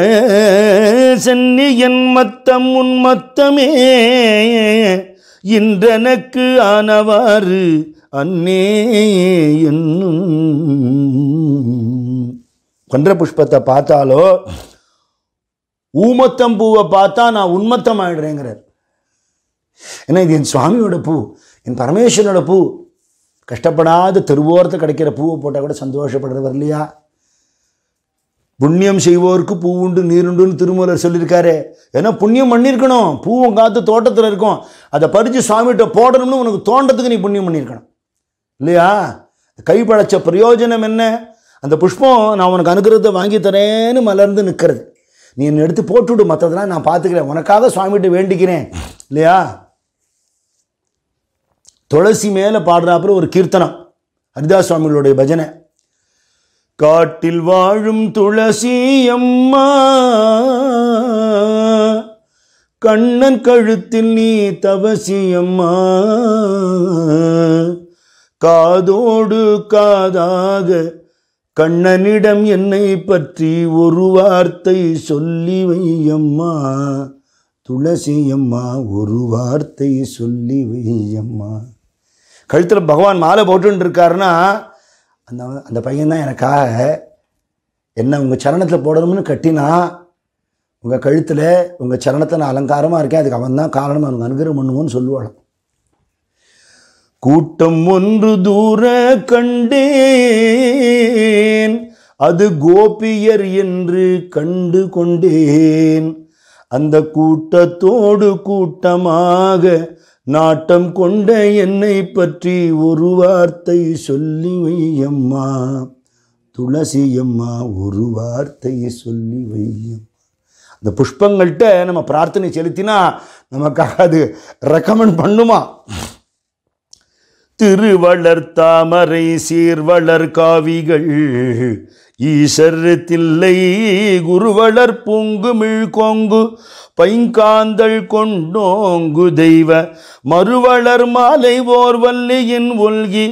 Speaker 3: சென்னியன் மத்தம் உன் மத்தமே இன்றெனக்கு ஆனவாறு அன்னே என்னும். கன்ற புஷ்பத்தை பார்த்தாலோ ஊமத்தம் பூவை பார்த்தா நான் உன்மத்தம் ஆயிடுறேங்கிறார் ஏன்னா இது என் சுவாமியோட பூ என் பரமேஸ்வரனோட பூ. கஷ்டப்படாத தெருவோரத்தை கிடைக்கிற பூவை போட்டால் கூட சந்தோஷப்படுறவர் இல்லையா? புண்ணியம் செய்வோருக்கு பூ உண்டு நீருண்டுன்னு திருமூலர் சொல்லியிருக்காரு. ஏன்னா புண்ணியம் பண்ணியிருக்கணும். பூவும் காத்து தோட்டத்தில் இருக்கும். அதை பறித்து சுவாமிகிட்ட போடணும்னு உனக்கு தோண்டத்துக்கு நீ புண்ணியம் பண்ணியிருக்கணும். இல்லையா? கைப்படைச்ச பிரயோஜனம் என்ன? அந்த புஷ்பம் நான் உனக்கு அனுகிரகத்தை வாங்கி தரேன்னு மலர்ந்து நிற்கிறது நீ என்னை எடுத்து போட்டுவிடு மற்றதெல்லாம் நான் பார்த்துக்கிறேன். உனக்காக சுவாமிகிட்ட வேண்டிக்கிறேன். இல்லையா? துளசி மேலே பாடுறாப்புல ஒரு கீர்த்தனம். ஹரிதாஸ் சுவாமிகளுடைய பஜனை. காட்டில் வாழும் துளசி அம்மா கண்ணன் கழுத்தில் நீ தவசி அம்மா. காதோடு காதாக கண்ணனிடம் என்னை பற்றி ஒரு வார்த்தை சொல்லி வையம்மா. துளசியம்மா ஒரு வார்த்தை சொல்லி வையம்மா. கழுத்தில் பகவான் மாலை போட்டுன்னு இருக்காருன்னா அந்த அந்த பையன்தான் எனக்காக என்ன உங்கள் சரணத்தில் போடணும்னு கட்டினா உங்கள் கழுத்தில் உங்கள் சரணத்தை நான் அலங்காரமாக இருக்கேன் அதுக்கு அவன் தான் காரணம் அவனுக்கு அனுகிரகம் பண்ணுவோன்னு சொல்லுவாளாம். கூட்டம் ஒன்று தூர கண்டேன். அது கோபியர் என்று கண்டு கொண்டேன். அந்த கூட்டத்தோடு கூட்டமாக நாட்டம் கொண்ட என்னை பற்றி ஒரு வார்த்தை சொல்லி வையம்மா. துளசி அம்மா ஒரு வார்த்தையை சொல்லி வையம் அந்த புஷ்பங்கள்கிட்ட நம்ம பிரார்த்தனை செலுத்தினா நமக்காக அது ரெக்கமெண்ட் பண்ணுமா? திருவளர் தாமரை சீர்வளர் காவிகள். ஈசர் தில்லை குருவளர் பூங்குமிழ் கொங்கு. பைங்காந்தள் கொண்டோங்கு தெய்வ மறுவளர் மாலை ஓர் வல்லியின் ஒல்கி.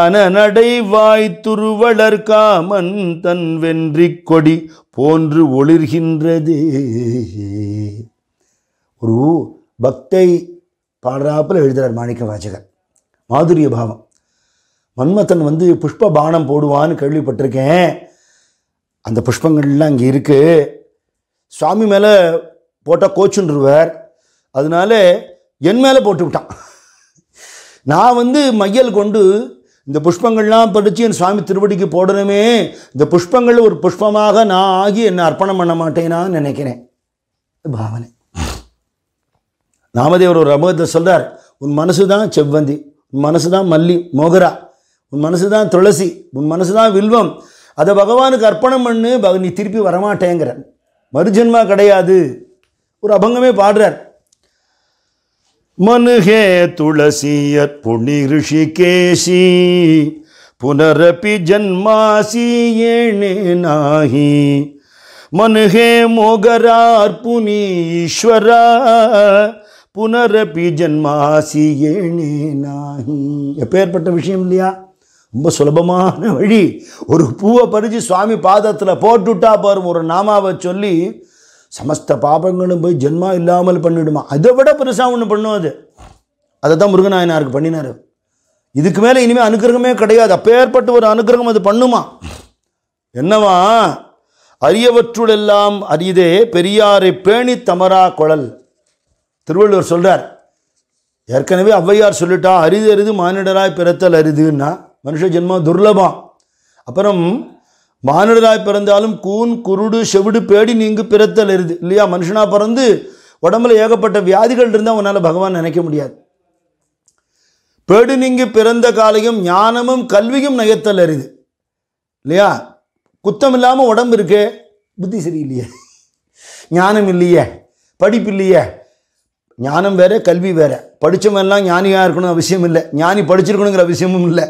Speaker 3: அனநடை வாய் துருவளர் காமன் தன் வென்றி கொடி போன்று ஒளிர்கின்றதே. ஒரு பக்தை பாடுறாப்புல எழுதுகிறார் மாணிக்க வாசகர் மாதுரிய பாவம். மன்மதன் வந்து புஷ்ப பானம் போடுவான்னு கேள்விப்பட்டிருக்கேன். அந்த புஷ்பங்கள்லாம் இங்கே இருக்குது சுவாமி மேலே போட்டால் கோச்சுன்றுவார். அதனால என் மேலே போட்டு விட்டான் நான் வந்து மையல் கொண்டு இந்த புஷ்பங்கள்லாம் படித்து என் சுவாமி திருவடிக்கு போடணுமே. இந்த புஷ்பங்கள் ஒரு புஷ்பமாக நான் ஆகி என்னை அர்ப்பணம் பண்ண மாட்டேனான்னு நினைக்கிறேன். பாவனை. நாமதேவர் ஒரு அபத்தை சொல்கிறார் உன் மனசு தான் செவ்வந்தி. உன் மனசு தான் மல்லி மோகரா. உன் மனசு தான் துளசி உன் மனசு தான் வில்வம். அதை பகவானுக்கு அர்ப்பணம் பண்ணு பக- நீ திருப்பி வரமாட்டேங்கிற. மறுஜென்மா கிடையாது. ஒரு அபங்கமே பாடுறார். மனுகே துளசிய புனி ரிஷிகேசி புனரபி ஜன்மாசி ஏனே நாகி. மனுகே மோகரார் புனீஸ்வரா புனரபி ஜன்மாசி ஏனே நாகி எப்பேற்பட்ட விஷயம் இல்லையா? ரொம்ப சுலபமான வழி. ஒரு பூவை பறித்து சுவாமி பாதத்தில் போட்டுட்டா பாரும் ஒரு நாமாவை சொல்லி சமஸ்த பாபங்களும் போய் ஜென்மா இல்லாமல் பண்ணிடுமா? அதை விட பெருசாக ஒன்று பண்ணும் அது. அதை தான் முருகநாயனாருக்கு பண்ணினார். இதுக்கு மேலே இனிமேல் அனுக்கிரகமே கிடையாது. அப்பேற்பட்ட ஒரு அனுக்கிரகம் அது பண்ணுமா? என்னவா? அரியவற்றுளெல்லாம் அரியதே பெரியாரை பேணி தமரா குழல். திருவள்ளுவர் சொல்கிறார் ஏற்கனவே ஔவையார் சொல்லிட்டா அரிது அரிது மானிடராய் பிறத்தல் அரிதுன்னா மனுஷ ஜென்மம் துர்லபம். அப்புறம் மானிடராய் பிறந்தாலும் கூன் குருடு செவிடு பேடி நீங்கு பிறத்தல் அரிது. இல்லையா? மனுஷனா பிறந்து உடம்புல ஏகப்பட்ட வியாதிகள் இருந்தால் உன்னால் பகவான் நினைக்க முடியாது. பேடு நீங்கி பிறந்த காலையும் ஞானமும் கல்வியும் நயத்தல் அரிது. இல்லையா? குத்தம் இல்லாமல் உடம்பு இருக்கே. புத்தி சரியில்லையே. ஞானம் இல்லையே. படிப்பு இல்லையே. ஞானம் வேறு கல்வி வேற. படித்தவன்லாம் ஞானியாக இருக்கணும் அவசியம் இல்லை. ஞானி படிச்சிருக்கணுங்கிற அவசியமும் இல்லை.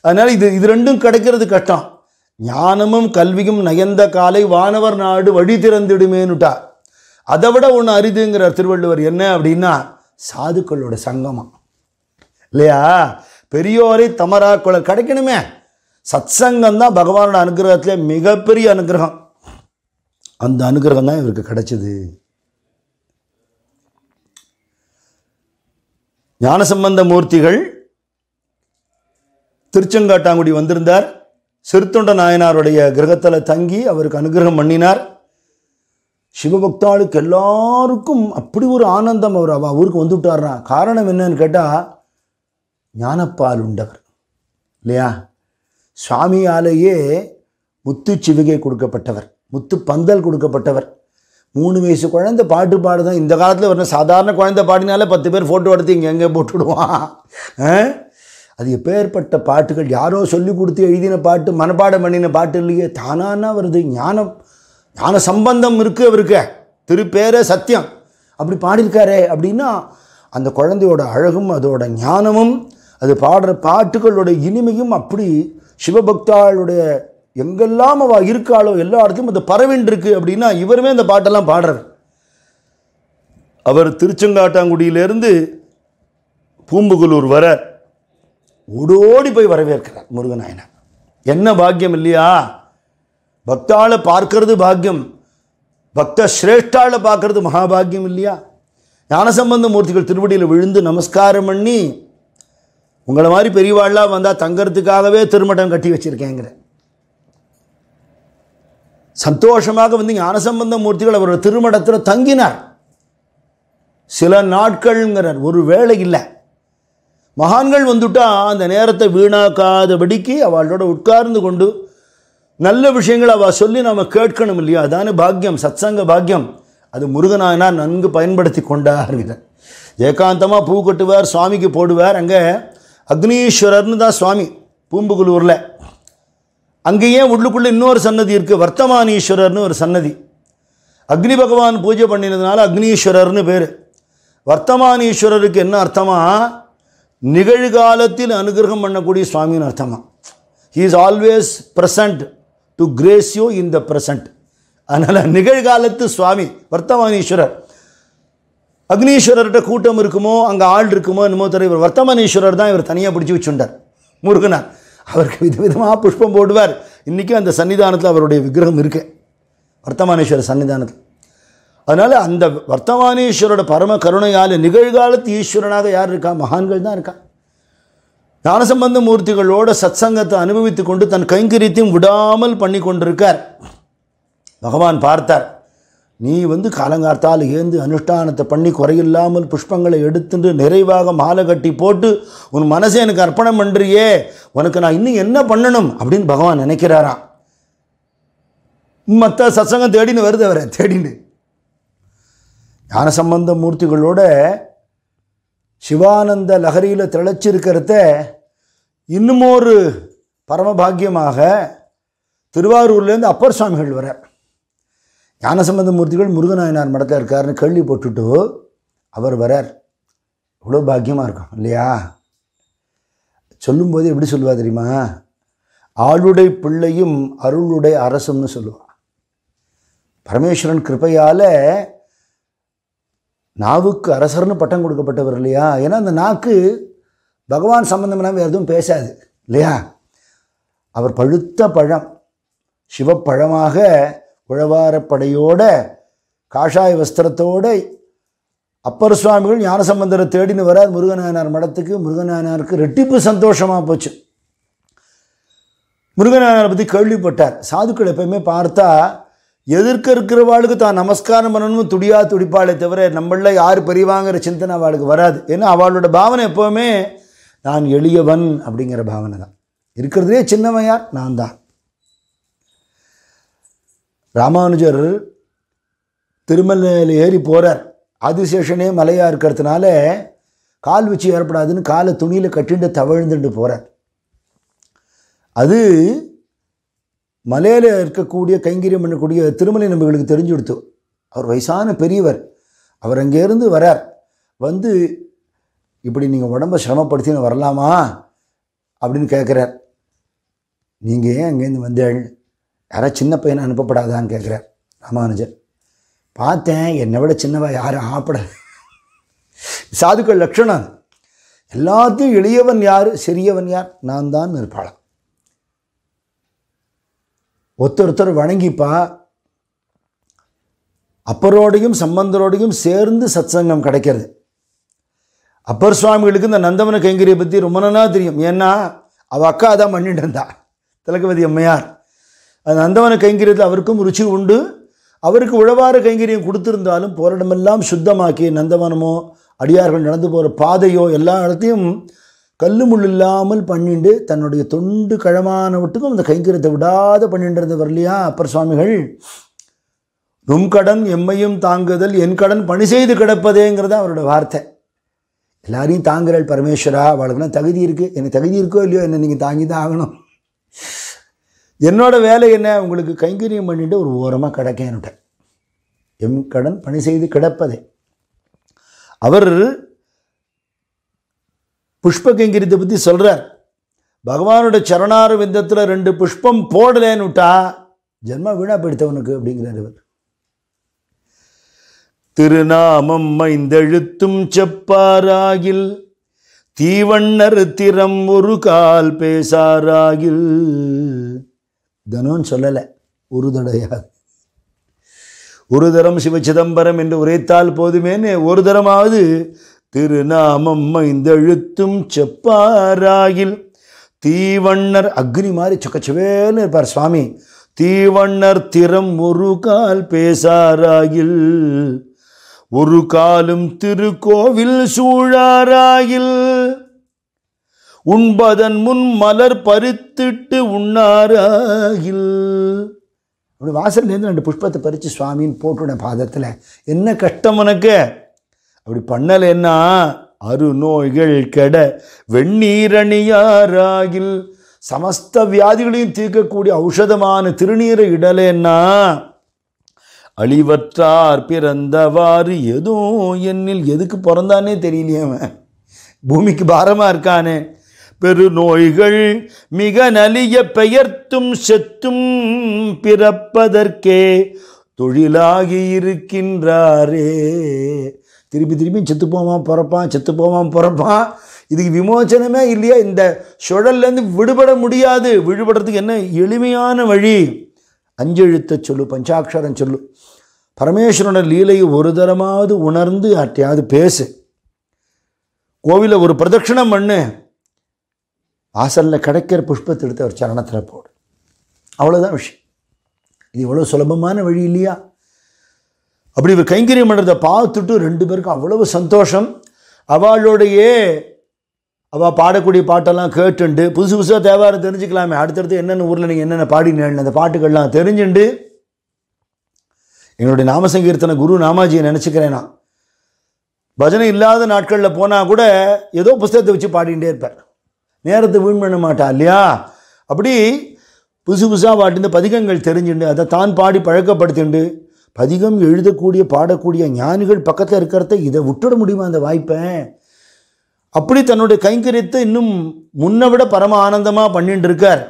Speaker 3: அதனால் இது இது ரெண்டும் கிடைக்கிறது கஷ்டம். ஞானமும் கல்வியும் நயந்த காலை வானவர் நாடு வழி திறந்துடுமேனுட்டா அதை விட ஒன்று அரிதுங்கிறார் திருவள்ளுவர். என்ன அப்படின்னா சாதுக்களோட சங்கமம். இல்லையா? பெரியோரை தமரா குழல் கிடைக்கணுமே. சத்சங்கம் தான் பகவானோட அனுகிரகத்திலே மிகப்பெரிய அனுகிரகம். அந்த அனுகிரகம் தான் இவருக்கு கிடைச்சது. ஞானசம்பந்த மூர்த்திகள் திருச்செங்காட்டாங்குடி வந்திருந்தார். சிறுத்தொண்ட நாயனாருடைய கிரகத்தில் தங்கி அவருக்கு அனுகிரகம் பண்ணினார். சிவபக்தாளுக்கு எல்லாருக்கும் அப்படி ஒரு ஆனந்தம் அவர் அவ ஊருக்கு வந்துவிட்டார்னா காரணம் என்னன்னு கேட்டால் ஞானப்பால் உண்டவர் இல்லையா? சுவாமியாலேயே முத்து சிவிகை கொடுக்கப்பட்டவர் முத்து பந்தல் கொடுக்கப்பட்டவர். மூணு வயசு குழந்தை பாட்டு பாடுதான். இந்த காலத்தில் வரணும் சாதாரண குழந்தை பாடினாலே பத்து பேர் ஃபோட்டோ எடுத்து இங்கே எங்கே போட்டுவிடுவான் ஆ? அது எப்பேற்பட்ட பாட்டுகள்? யாரோ சொல்லி கொடுத்து எழுதின பாட்டு மனப்பாடம் பண்ணின பாட்டு இல்லையே? தானானா வருது? ஞானம் ஞான சம்பந்தம் இருக்குது அவருக்கு. திருப்பேரே சத்தியம். அப்படி பாடியிருக்காரே அப்படின்னா அந்த குழந்தையோட அழகும் அதோட ஞானமும் அது பாடுற பாட்டுகளோட இனிமையும் அப்படி சிவபக்தாளுடைய எங்கெல்லாம் அவள் இருக்காளோ எல்லா இடத்துலையும் அது பரவின்றிருக்கு அப்படின்னா இவருமே அந்த பாட்டெல்லாம் பாடுறார். அவர் திருச்செங்காட்டாங்குடியிலேருந்து பூம்புகலூர் வர ஓடோடி போய் வரவேற்கிறார் முருகநாயனார். என்ன பாக்கியம் இல்லையா? பக்தாளை பார்க்கறது பாக்கியம். பக்த சிரேஷ்டாளை பார்க்கறது மகாபாக்கியம் இல்லையா? ஞானசம்பந்த மூர்த்திகள் திருவடியில் விழுந்து நமஸ்காரம் பண்ணி உங்களை மாதிரி பெரியவாள்லாம் வந்தால் தங்கறதுக்காகவே திருமட்டம் கட்டி வச்சுருக்கேங்கிற. சந்தோஷமாக வந்து ஞானசம்பந்த மூர்த்திகள் அவரோட திருமடத்தில் தங்கினார். சில நாட்கள்ங்கிறார் ஒரு வேலை இல்லை. மகான்கள் வந்துட்டா அந்த நேரத்தை வீணாக்காதபடிக்கு அவளோட உட்கார்ந்து கொண்டு நல்ல விஷயங்களை அவள் சொல்லி நம்ம கேட்கணும் இல்லையா? அதானே பாக்கியம் சத்சங்க பாக்கியம். அது முருகனாயனார் நன்கு பயன்படுத்தி கொண்டார் ஏகாந்தமாக பூ கட்டுவார் சுவாமிக்கு போடுவார். அங்கே அக்னீஸ்வரர்னு தான் சுவாமி பூம்புகுலூரில் அங்கேயே உள்ளுக்குள்ளே இன்னொரு சன்னதி இருக்குது வர்த்தமானீஸ்வரர்னு ஒரு சன்னதி. அக்னி பகவான் பூஜை பண்ணினதுனால அக்னீஸ்வரர்னு பேர். வர்த்தமானீஸ்வரருக்கு என்ன அர்த்தமா? நிகழ்காலத்தில் அனுகிரகம் பண்ணக்கூடிய சுவாமின்னு அர்த்தமா. He is always present to grace you in the present அதனால் நிகழ்காலத்து சுவாமி வர்த்தமானீஸ்வரர். அக்னீஸ்வரர்கிட்ட கூட்டம் இருக்குமோ அங்கே ஆள் இருக்குமோ என்னமோ தெரியல. இவர் வர்த்தமானீஸ்வரர் தான் இவர் தனியாக பிடிச்சி வச்சுட்டார். முருகனார். அவருக்கு விதவிதமாக புஷ்பம் போடுவார். இன்றைக்கும் அந்த சன்னிதானத்தில் அவருடைய விக்கிரகம் இருக்கு. வர்த்தமானேஸ்வரர் சன்னிதானத்தில். அதனால் அந்த வர்த்தமானேஸ்வரோட பரம கருணையால் நிகழ்காலத்து ஈஸ்வரனாக யார் இருக்கா? மகான்கள் தான் இருக்கா. ஞானசம்பந்த மூர்த்திகளோட சத்சங்கத்தை அனுபவித்து கொண்டு தன் கைங்கரியத்தையும் விடாமல் பண்ணி கொண்டிருக்கார். பகவான் பார்த்தார். நீ வந்து காலங்கார்த்தால் ஏந்து அனுஷ்டானத்தை பண்ணி குறையில்லாமல் புஷ்பங்களை எடுத்துட்டு நிறைவாக மாலை கட்டி போட்டு உன் மனசை எனக்கு அர்ப்பணம் பண்ணுறியே உனக்கு நான் இன்னும் என்ன பண்ணணும் அப்படின்னு பகவான் நினைக்கிறாராம். மற்ற சத்சங்கம் தேடின்னு வருது அவரை தேடின்னு ஞானசம்பந்த மூர்த்திகளோட சிவானந்த லகரியில் திளைச்சிருக்கிறத இன்னுமொரு ஒரு திருவாரூர்லேருந்து அப்பர் சுவாமிகள் வர ஞானசம்பந்த மூர்த்திகள் முருகநாயனார் மடத்தில் இருக்காருன்னு கேள்வி போட்டுட்டு அவர் வரார். இவ்வளோ பாக்கியமாக இருக்கும் இல்லையா? சொல்லும்போது எப்படி சொல்லுவா தெரியுமா? ஆளுடை பிள்ளையும் அருளுடை அரசும்னு சொல்லுவா. பரமேஸ்வரன் கிருபையால் நாவுக்கு அரசர்னு பட்டம் கொடுக்கப்பட்டவர் இல்லையா? ஏன்னா அந்த நாக்கு பகவான் சம்பந்தம் இல்லாமல் வேறு எதுவும் பேசாது இல்லையா? அவர் பழுத்த பழம் சிவப்பழமாக உழவாரப்படையோட காஷாய வஸ்திரத்தோட அப்பர் சுவாமிகள் ஞானசம்பந்தரை தேடின்னு வரார் முருகநாயனார் மடத்துக்கு. முருகநாயனாருக்கு ரெட்டிப்பு சந்தோஷமாக போச்சு. முருகநாயனாரை பற்றி கேள்விப்பட்டார். சாதுக்கள் எப்பயுமே பார்த்தா எதிர்க்க இருக்கிறவாளுக்கு தான் நமஸ்காரம் பண்ணணும்னு துடியா துடிப்பாளே தவிர நம்மளில் யார் பெரியவாங்கிற சிந்தனை அவளுக்கு வராது. ஏன்னா அவளோட பாவனை எப்போவுமே நான் எளியவன் அப்படிங்கிற பாவனை தான். இருக்கிறதுலே சின்னவன் யார்? நான் தான். ராமானுஜர் திருமலையில் ஏறி போகிறார் ஆதிசேஷனே மலையாக இருக்கிறதுனால கால் வச்சு ஏற்படாதுன்னு காலை துணியில் கட்டிண்டு தவழ்ந்துட்டு போகிறார் அது மலையில் இருக்கக்கூடிய கைங்கரியம் பண்ணக்கூடிய திருமலை நம்பிகளுக்கு தெரிஞ்சு கொடுத்து அவர் வயசான பெரியவர் அவர் அங்கேருந்து வரார். வந்து இப்படி நீங்கள் உடம்ப சிரமப்படுத்தின்னு வரலாமா? அப்படின்னு கேட்குறார் நீங்கள் ஏன் அங்கேருந்து வந்தேள் யாராவது சின்ன பையனை அனுப்பப்படாதான்னு கேட்குறார் ராமானுஜர் பார்த்தேன் என்னை விட சின்னவா யாரும் ஆப்பட சாதுக்கள் லட்சணம் எல்லாத்தையும் எளியவன் யார் சிறியவன் யார்? நான் தான் இருப்பாளாம் ஒருத்தர் வணங்கிப்பா. அப்பரோடையும் சம்பந்தரோடையும் சேர்ந்து சத்சங்கம் கிடைக்கிறது. அப்பர் சுவாமிகளுக்கு இந்த நந்தவன கைங்கரியை பற்றி ரொம்ப நல்லா தெரியும். ஏன்னா அவள் அக்கா தான் பண்ணிட்டு இருந்தா. திலகவதி அம்மையார். அந்த நந்தவன கைங்கரியத்தில் அவருக்கும் ருச்சி உண்டு. அவருக்கு உழவார கைங்கரியம் கொடுத்திருந்தாலும் போரிடமெல்லாம் சுத்தமாக்கி நந்தவனமோ அடியார்கள் நடந்து போகிற பாதையோ எல்லா இடத்தையும் கல்லு முள் இல்லாமல் பண்ணிண்டு தன்னுடைய தொண்டு கழமானவட்டுக்கும் அந்த கைங்கரியத்தை விடாத பண்ணிட்டு இல்லையா அப்பர் சுவாமிகள்? நும் கடன் எம்மையும் தாங்குதல் என் கடன் பணி செய்து கிடப்பதேங்கிறது அவரோட வார்த்தை. எல்லாரையும் தாங்குறாள் பரமேஸ்வரா அவளுக்குலாம் தகுதி இருக்குது எனக்கு தகுதி இருக்கோ இல்லையோ என்ன நீங்கள் தாங்கி தான் ஆகணும். என்னோட வேலை என்ன? உங்களுக்கு கைங்கரியம் பண்ணிட்டு ஒரு ஓரமாக கிடக்கேன்னுட்டேன் எம் கடன் பணி செய்து கிடப்பதே. அவர் புஷ்ப கைங்கரியத்தை பற்றி சொல்கிறார் பகவானோட சரணார விந்தத்தில் ரெண்டு புஷ்பம் போடலேன்னு விட்டா ஜென்ம வீணா போயிடுத்தவனுக்கு அப்படிங்கிறார் இவர். திருநாமம் மைந்தெழுத்தும் செப்பாராகில் தீவண்ணர் திறம் ஒரு கால் பேசாராகில் தனோன்னு சொல்லலை. ஒரு தடையாது ஒரு தரம் சிவ சிதம்பரம் என்று உரைத்தால் போதுமேன்னு ஒரு தரமாவது திருநாமம் மைந்தெழுத்தும் செப்பாராகில் தீவண்ணர் அக்னி மாதிரி சொக்கச்சவேன்னு இருப்பார் சுவாமி. தீவண்ணர் திறம் ஒரு கால் பேசாராகில் ஒரு காலும் திருக்கோவில் சூழாராகில் உண்பதன் முன் மலர் பறித்துட்டு உண்ணாராகில். அப்படி வாசல்லேருந்து ரெண்டு புஷ்பத்தை பறித்து சுவாமின்னு போட்டுவிடேன் பாதத்தில். என்ன கஷ்டம் உனக்கு? அப்படி பண்ணலைன்னா அரு நோய்கள் கெட வெந்நீரணியாராகில். சமஸ்த வியாதிகளையும் தீர்க்கக்கூடிய ஔஷதமான திருநீரை இடலேன்னா அழிவற்றார் பிறந்தவாறு எதுவும் என்னில் எதுக்கு பிறந்தானே தெரியலையே அவன். பூமிக்கு பாரமாக இருக்கானே. பெருநோய்கள் மிக நலிய பெயர்த்தும் செத்தும் பிறப்பதற்கே தொழிலாகி இருக்கின்றாரே திருப்பி திருப்பி செத்து போவான் பிறப்பான் செத்து போவான் பிறப்பான். இதுக்கு விமோச்சனமே இல்லையா? இந்த சுழல்லேருந்து விடுபட முடியாது. விடுபடுறதுக்கு என்ன எளிமையான வழி? அஞ்செழுத்த சொல்லு பஞ்சாட்சரம் சொல்லு. பரமேஸ்வரனோட லீலையை ஒரு தரமாவது உணர்ந்து யார்ட்டையாவது பேசு. கோவிலில் ஒரு பிரதட்சணம் பண்ணு. வாசலில் கிடைக்கிற புஷ்பத்தை எடுத்து அவர் சரணத்தில் போடு. அவ்வளோதான் விஷயம். இது இவ்வளோ சுலபமான வழி இல்லையா? அப்படி இவர் கைங்கரியம் பண்ணுறதை பார்த்துட்டு ரெண்டு பேருக்கும் அவ்வளவு சந்தோஷம். அவளோடையே அவள் பாடக்கூடிய பாட்டெல்லாம் கேட்டுண்டு புதுசு புதுசாக தேவாரம் தெரிஞ்சுக்கலாமே. அடுத்தடுத்து என்னென்ன ஊரில் நீங்கள் என்னென்ன பாடினேன் அந்த பாட்டுகள்லாம் தெரிஞ்சுண்டு என்னுடைய நாமசங்கீர்த்தன குரு நாமாஜியை நினச்சிக்கிறேன். நான் பஜனை இல்லாத நாட்களில் போனால் கூட ஏதோ புஸ்தகத்தை வச்சு பாடிகிட்டே இருப்பார். நேரத்தை வீண் பண்ண மாட்டா இல்லையா? அப்படி புதுசு புதுசாக பாட்டு இந்த பதிகங்கள் தெரிஞ்சுண்டு அதை தான் பாடி பழக்கப்படுத்திண்டு பதிகம் எழுதக்கூடிய பாடக்கூடிய ஞானிகள் பக்கத்தில் இருக்கிறத இதை விட்டுட முடியுமா அந்த வாய்ப்பை? அப்படி தன்னுடைய கைங்கரியத்தை இன்னும் முன்னை விட பரம ஆனந்தமாக பண்ணிட்டு இருக்கார்.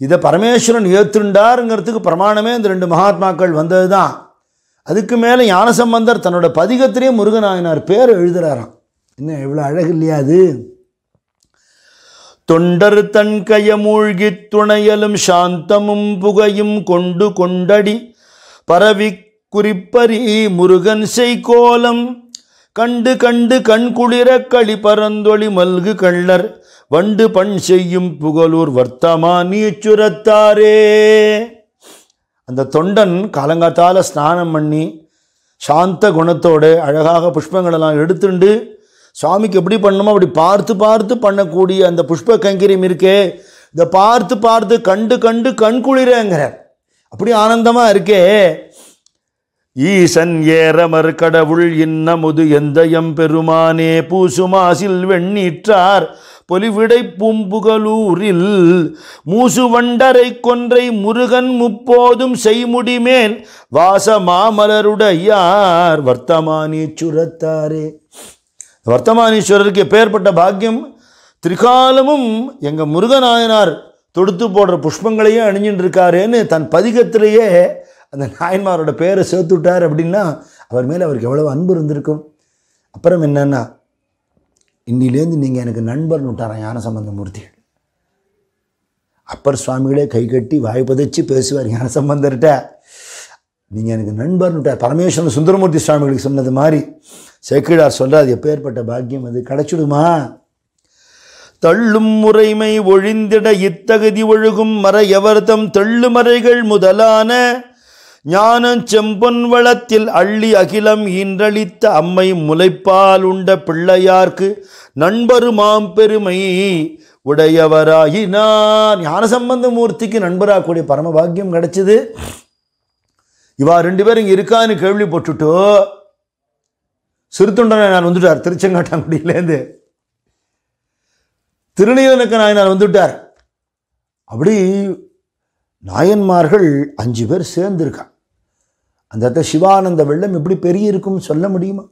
Speaker 3: இதை பரமேஸ்வரன் ஏற்றுண்டாருங்கிறதுக்கு பிரமாணமே இந்த ரெண்டு மகாத்மாக்கள் வந்தது தான் அதுக்கு மேலே ஞானசம்பந்தர் தன்னோட பதிகத்திலேயே முருகநாயனார் பேர் எழுதுகிறாராம் என்ன எவ்வளோ அழகு இல்லையா அது? தொண்டர் தன் கயமூழ்கித் துணையலும் சாந்தமும் புகையும் கொண்டு கொண்டடி. பரவி குறிப்பறி முருகன் செய்கோலம். கண்டு கண்டு கண் குளிர களி பரந்தொளி மல்கு கள்ளர். வண்டு பண் செய்யும் புகழூர் வர்த்தமா நீச்சுரத்தாரே. அந்த தொண்டன் காலங்காத்தால ஸ்நானம் பண்ணி சாந்த குணத்தோடு அழகாக புஷ்பங்களெல்லாம் எடுத்துண்டு சுவாமிக்கு எப்படி பண்ணணுமோ அப்படி பார்த்து பார்த்து பண்ணக்கூடிய அந்த புஷ்ப கைங்கரியம் இருக்கே இதை பார்த்து பார்த்து கண்டு கண்டு கண் குளிரங்கிறார். அப்படி ஆனந்தமாக இருக்கே. ஈசன் ஏறமர் கடவுள் இன்னமுது எந்தயம் பெருமானே பூசுமாசில் வெண்ணீற்றார். பொலிவிடை பூம்புகலூரில் மூசுவண்டரை கொன்றை முருகன் முப்போதும் செய்முடிமேல். வாச மாமலருடையார் வர்த்தமானீச்சுரத்தாரே வர்த்தமானீஸ்வரருக்கு எப்பேற்பட்ட பாக்கியம் திரிகாலமும் எங்கள் முருகநாயனார் தொடுத்து போடுற புஷ்பங்களையே அணிஞ்சின்னு இருக்காருன்னு தன் பதிகத்திலேயே அந்த நாயன்மாரோட பேரை சேர்த்து விட்டார் அப்படின்னா அவர் மேலே அவருக்கு எவ்வளோ அன்பு இருந்திருக்கும். அப்புறம் என்னன்னா இன்னிலேருந்து நீங்கள் எனக்கு நண்பர்னு விட்டாராம் ஞான சம்பந்தமூர்த்தி. அப்பர் சுவாமிகளே கை கட்டி வாய் புதைச்சி பேசுவார் ஞான சம்பந்தர்கிட்ட. நீங்கள் எனக்கு நண்பர்னு விட்டார் பரமேஸ்வரன் சுந்தரமூர்த்தி சுவாமிகளுக்கு சொன்னது மாதிரி சேக்கிழார் சொல்கிறார் எப்பேற்பட்ட பாக்கியம் அது? கிடைச்சிடுமா? தள்ளும் முறைமை ஒழிந்திட இத்தகுதி ஒழுகும் மறையவர்தம் தெள்ளுமறைகள் முதலான ஞானம் செம்பொன் வளத்தில் அள்ளி அகிலம் ஈன்றளித்த அம்மை முளைப்பால் உண்ட பிள்ளையார்க்கு நண்பரு மாம்பெருமை உடையவராயினார் ஞானசம்பந்த மூர்த்திக்கு நண்பராகக்கூடிய பரமபாக்கியம் கிடைச்சது. இவா ரெண்டு பேரும் இங்கே இருக்கான்னு கேள்விப்பட்டுட்டோ? சிறுத்தொண்டனை நான் வந்துட்டார். திருச்செங்காட்டாங்குடியிலேருந்து திருநீலனுக்கு நாயனார் வந்துவிட்டார் அப்படி நாயன்மார்கள் அஞ்சு பேர் சேர்ந்துருக்கா அந்த இடத்துல சிவானந்த வெள்ளம் எப்படி பெரிய இருக்கும்னு சொல்ல முடியுமா?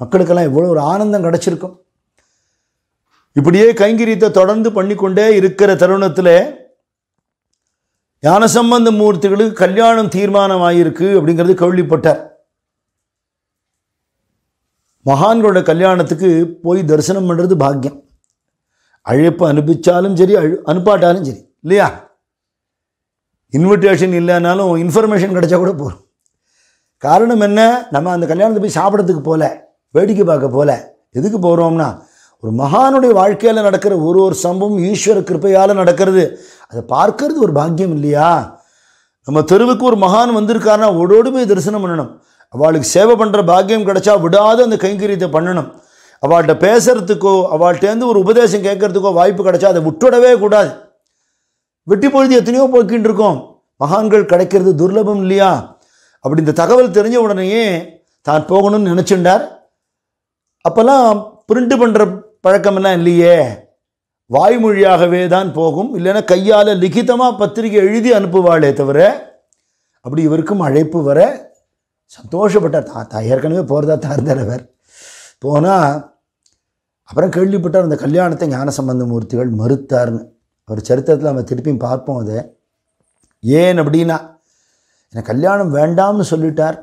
Speaker 3: மக்களுக்கெல்லாம் எவ்வளோ ஒரு ஆனந்தம் கிடச்சிருக்கும். இப்படியே கைங்கரியத்தை தொடர்ந்து பண்ணிக்கொண்டே இருக்கிற தருணத்தில் ஞானசம்பந்த மூர்த்திகளுக்கு கல்யாணம் தீர்மானம் ஆகியிருக்கு அப்படிங்கிறது கேள்விப்பட்டார். மகான்களோட கல்யாணத்துக்கு போய் தரிசனம் பண்ணுறது பாக்கியம். அழைப்பு அனுப்பிச்சாலும் சரி அழு அனுப்பாட்டாலும் சரி இல்லையா? இன்விடேஷன் இல்லைனாலும் இன்ஃபர்மேஷன் கிடைச்சா கூட போகிறோம் காரணம் என்ன? நம்ம அந்த கல்யாணத்தை போய் சாப்பிட்றதுக்கு போகல வேடிக்கை பார்க்க போகல எதுக்கு போகிறோம்னா ஒரு மகானுடைய வாழ்க்கையில் நடக்கிற ஒரு ஒரு சம்பவம் ஈஸ்வர கிருப்பையால் நடக்கிறது. அதை பார்க்கறது ஒரு பாக்கியம் இல்லையா? நம்ம தெருவுக்கு ஒரு மகான் வந்திருக்காருன்னா ஓடோடு போய் தரிசனம் பண்ணணும். அவளுக்கு சேவை பண்ணுற பாக்கியம் கிடைச்சா விடாத அந்த கைங்கரியத்தை பண்ணணும். அவள்கிட்ட பேசுகிறதுக்கோ அவள்கிட்டேருந்து ஒரு உபதேசம் கேட்கறதுக்கோ வாய்ப்பு கிடைச்சா அதை விட்டுடவே கூடாது. வெட்டி பொழுது எத்தனையோ போய்கிட்டு இருக்கோம். மகான்கள் கிடைக்கிறது துர்லபம் இல்லையா? அப்படி இந்த தகவல் தெரிஞ்ச உடனேயே தான் போகணும்னு நினச்சிண்டார் அப்போல்லாம் பிரிண்ட் பண்ணுற பழக்கமெல்லாம் இல்லையே. வாய்மொழியாகவே தான் போகும். இல்லைன்னா கையால் லிகிதமாக பத்திரிகை எழுதி அனுப்புவாளே தவிர அப்படி இவருக்கும் அழைப்பு வர சந்தோஷப்பட்டார். தா தா ஏற்கனவே போகிறதா தான் இருந்தார் அவர் போனால் அப்புறம் கேள்விப்பட்டார் அந்த கல்யாணத்தை ஞானசம்பந்த மூர்த்திகள் மறுத்தார்னு. அவர் சரித்திரத்தில் நம்ம திருப்பியும் பார்ப்போம் அதை. ஏன் அப்படின்னா எனக்கு கல்யாணம் வேண்டாம்னு சொல்லிட்டார்.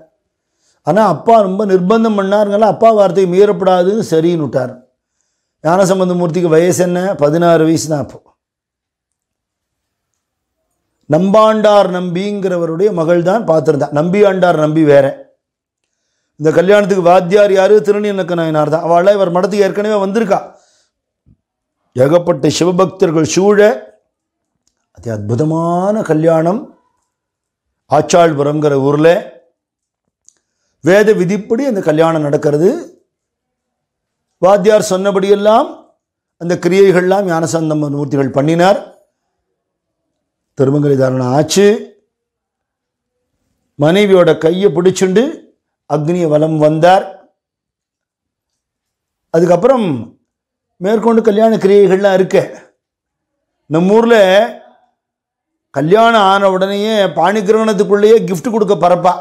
Speaker 3: ஆனால் அப்பா ரொம்ப நிர்பந்தம் பண்ணாருங்களா அப்பா வார்த்தை மீறப்படாதுன்னு சரின்னு விட்டார் ஞானசம்பந்த மூர்த்திக்கு வயசு என்ன? பதினாறு வயசு தான் அப்போ. நம்பாண்டார் நம்பிங்கிறவருடைய மகள் தான் பார்த்துருந்தா. நம்பி ஆண்டார் நம்பி வேற. இந்த கல்யாணத்துக்கு வாத்தியார் யாரு? திருநீலக்க நாயனார் தான். அவள் இவர் மடத்துக்கு ஏற்கனவே வந்திருக்கா. ஏகப்பட்ட சிவபக்தர்கள் சூழ அதி அற்புதமான கல்யாணம் ஆச்சாள்புரம்ங்கிற ஊரில் வேத விதிப்படி அந்த கல்யாணம் நடக்கிறது. வாத்தியார் சொன்னபடியெல்லாம் அந்த கிரியைகள்லாம் ஞானசந்தம் மூர்த்திகள் பண்ணினார். திருமங்கலி தாரணம் ஆச்சு. மனைவியோட கையை பிடிச்சுண்டு அக்னிய வலம் வந்தார். அதுக்கப்புறம் மேற்கொண்டு கல்யாண கிரியைகள்லாம் இருக்க. நம்ம ஊரில் கல்யாணம் ஆன உடனேயே பாணி கிரகணத்துக்குள்ளேயே கொடுக்க பரப்பா.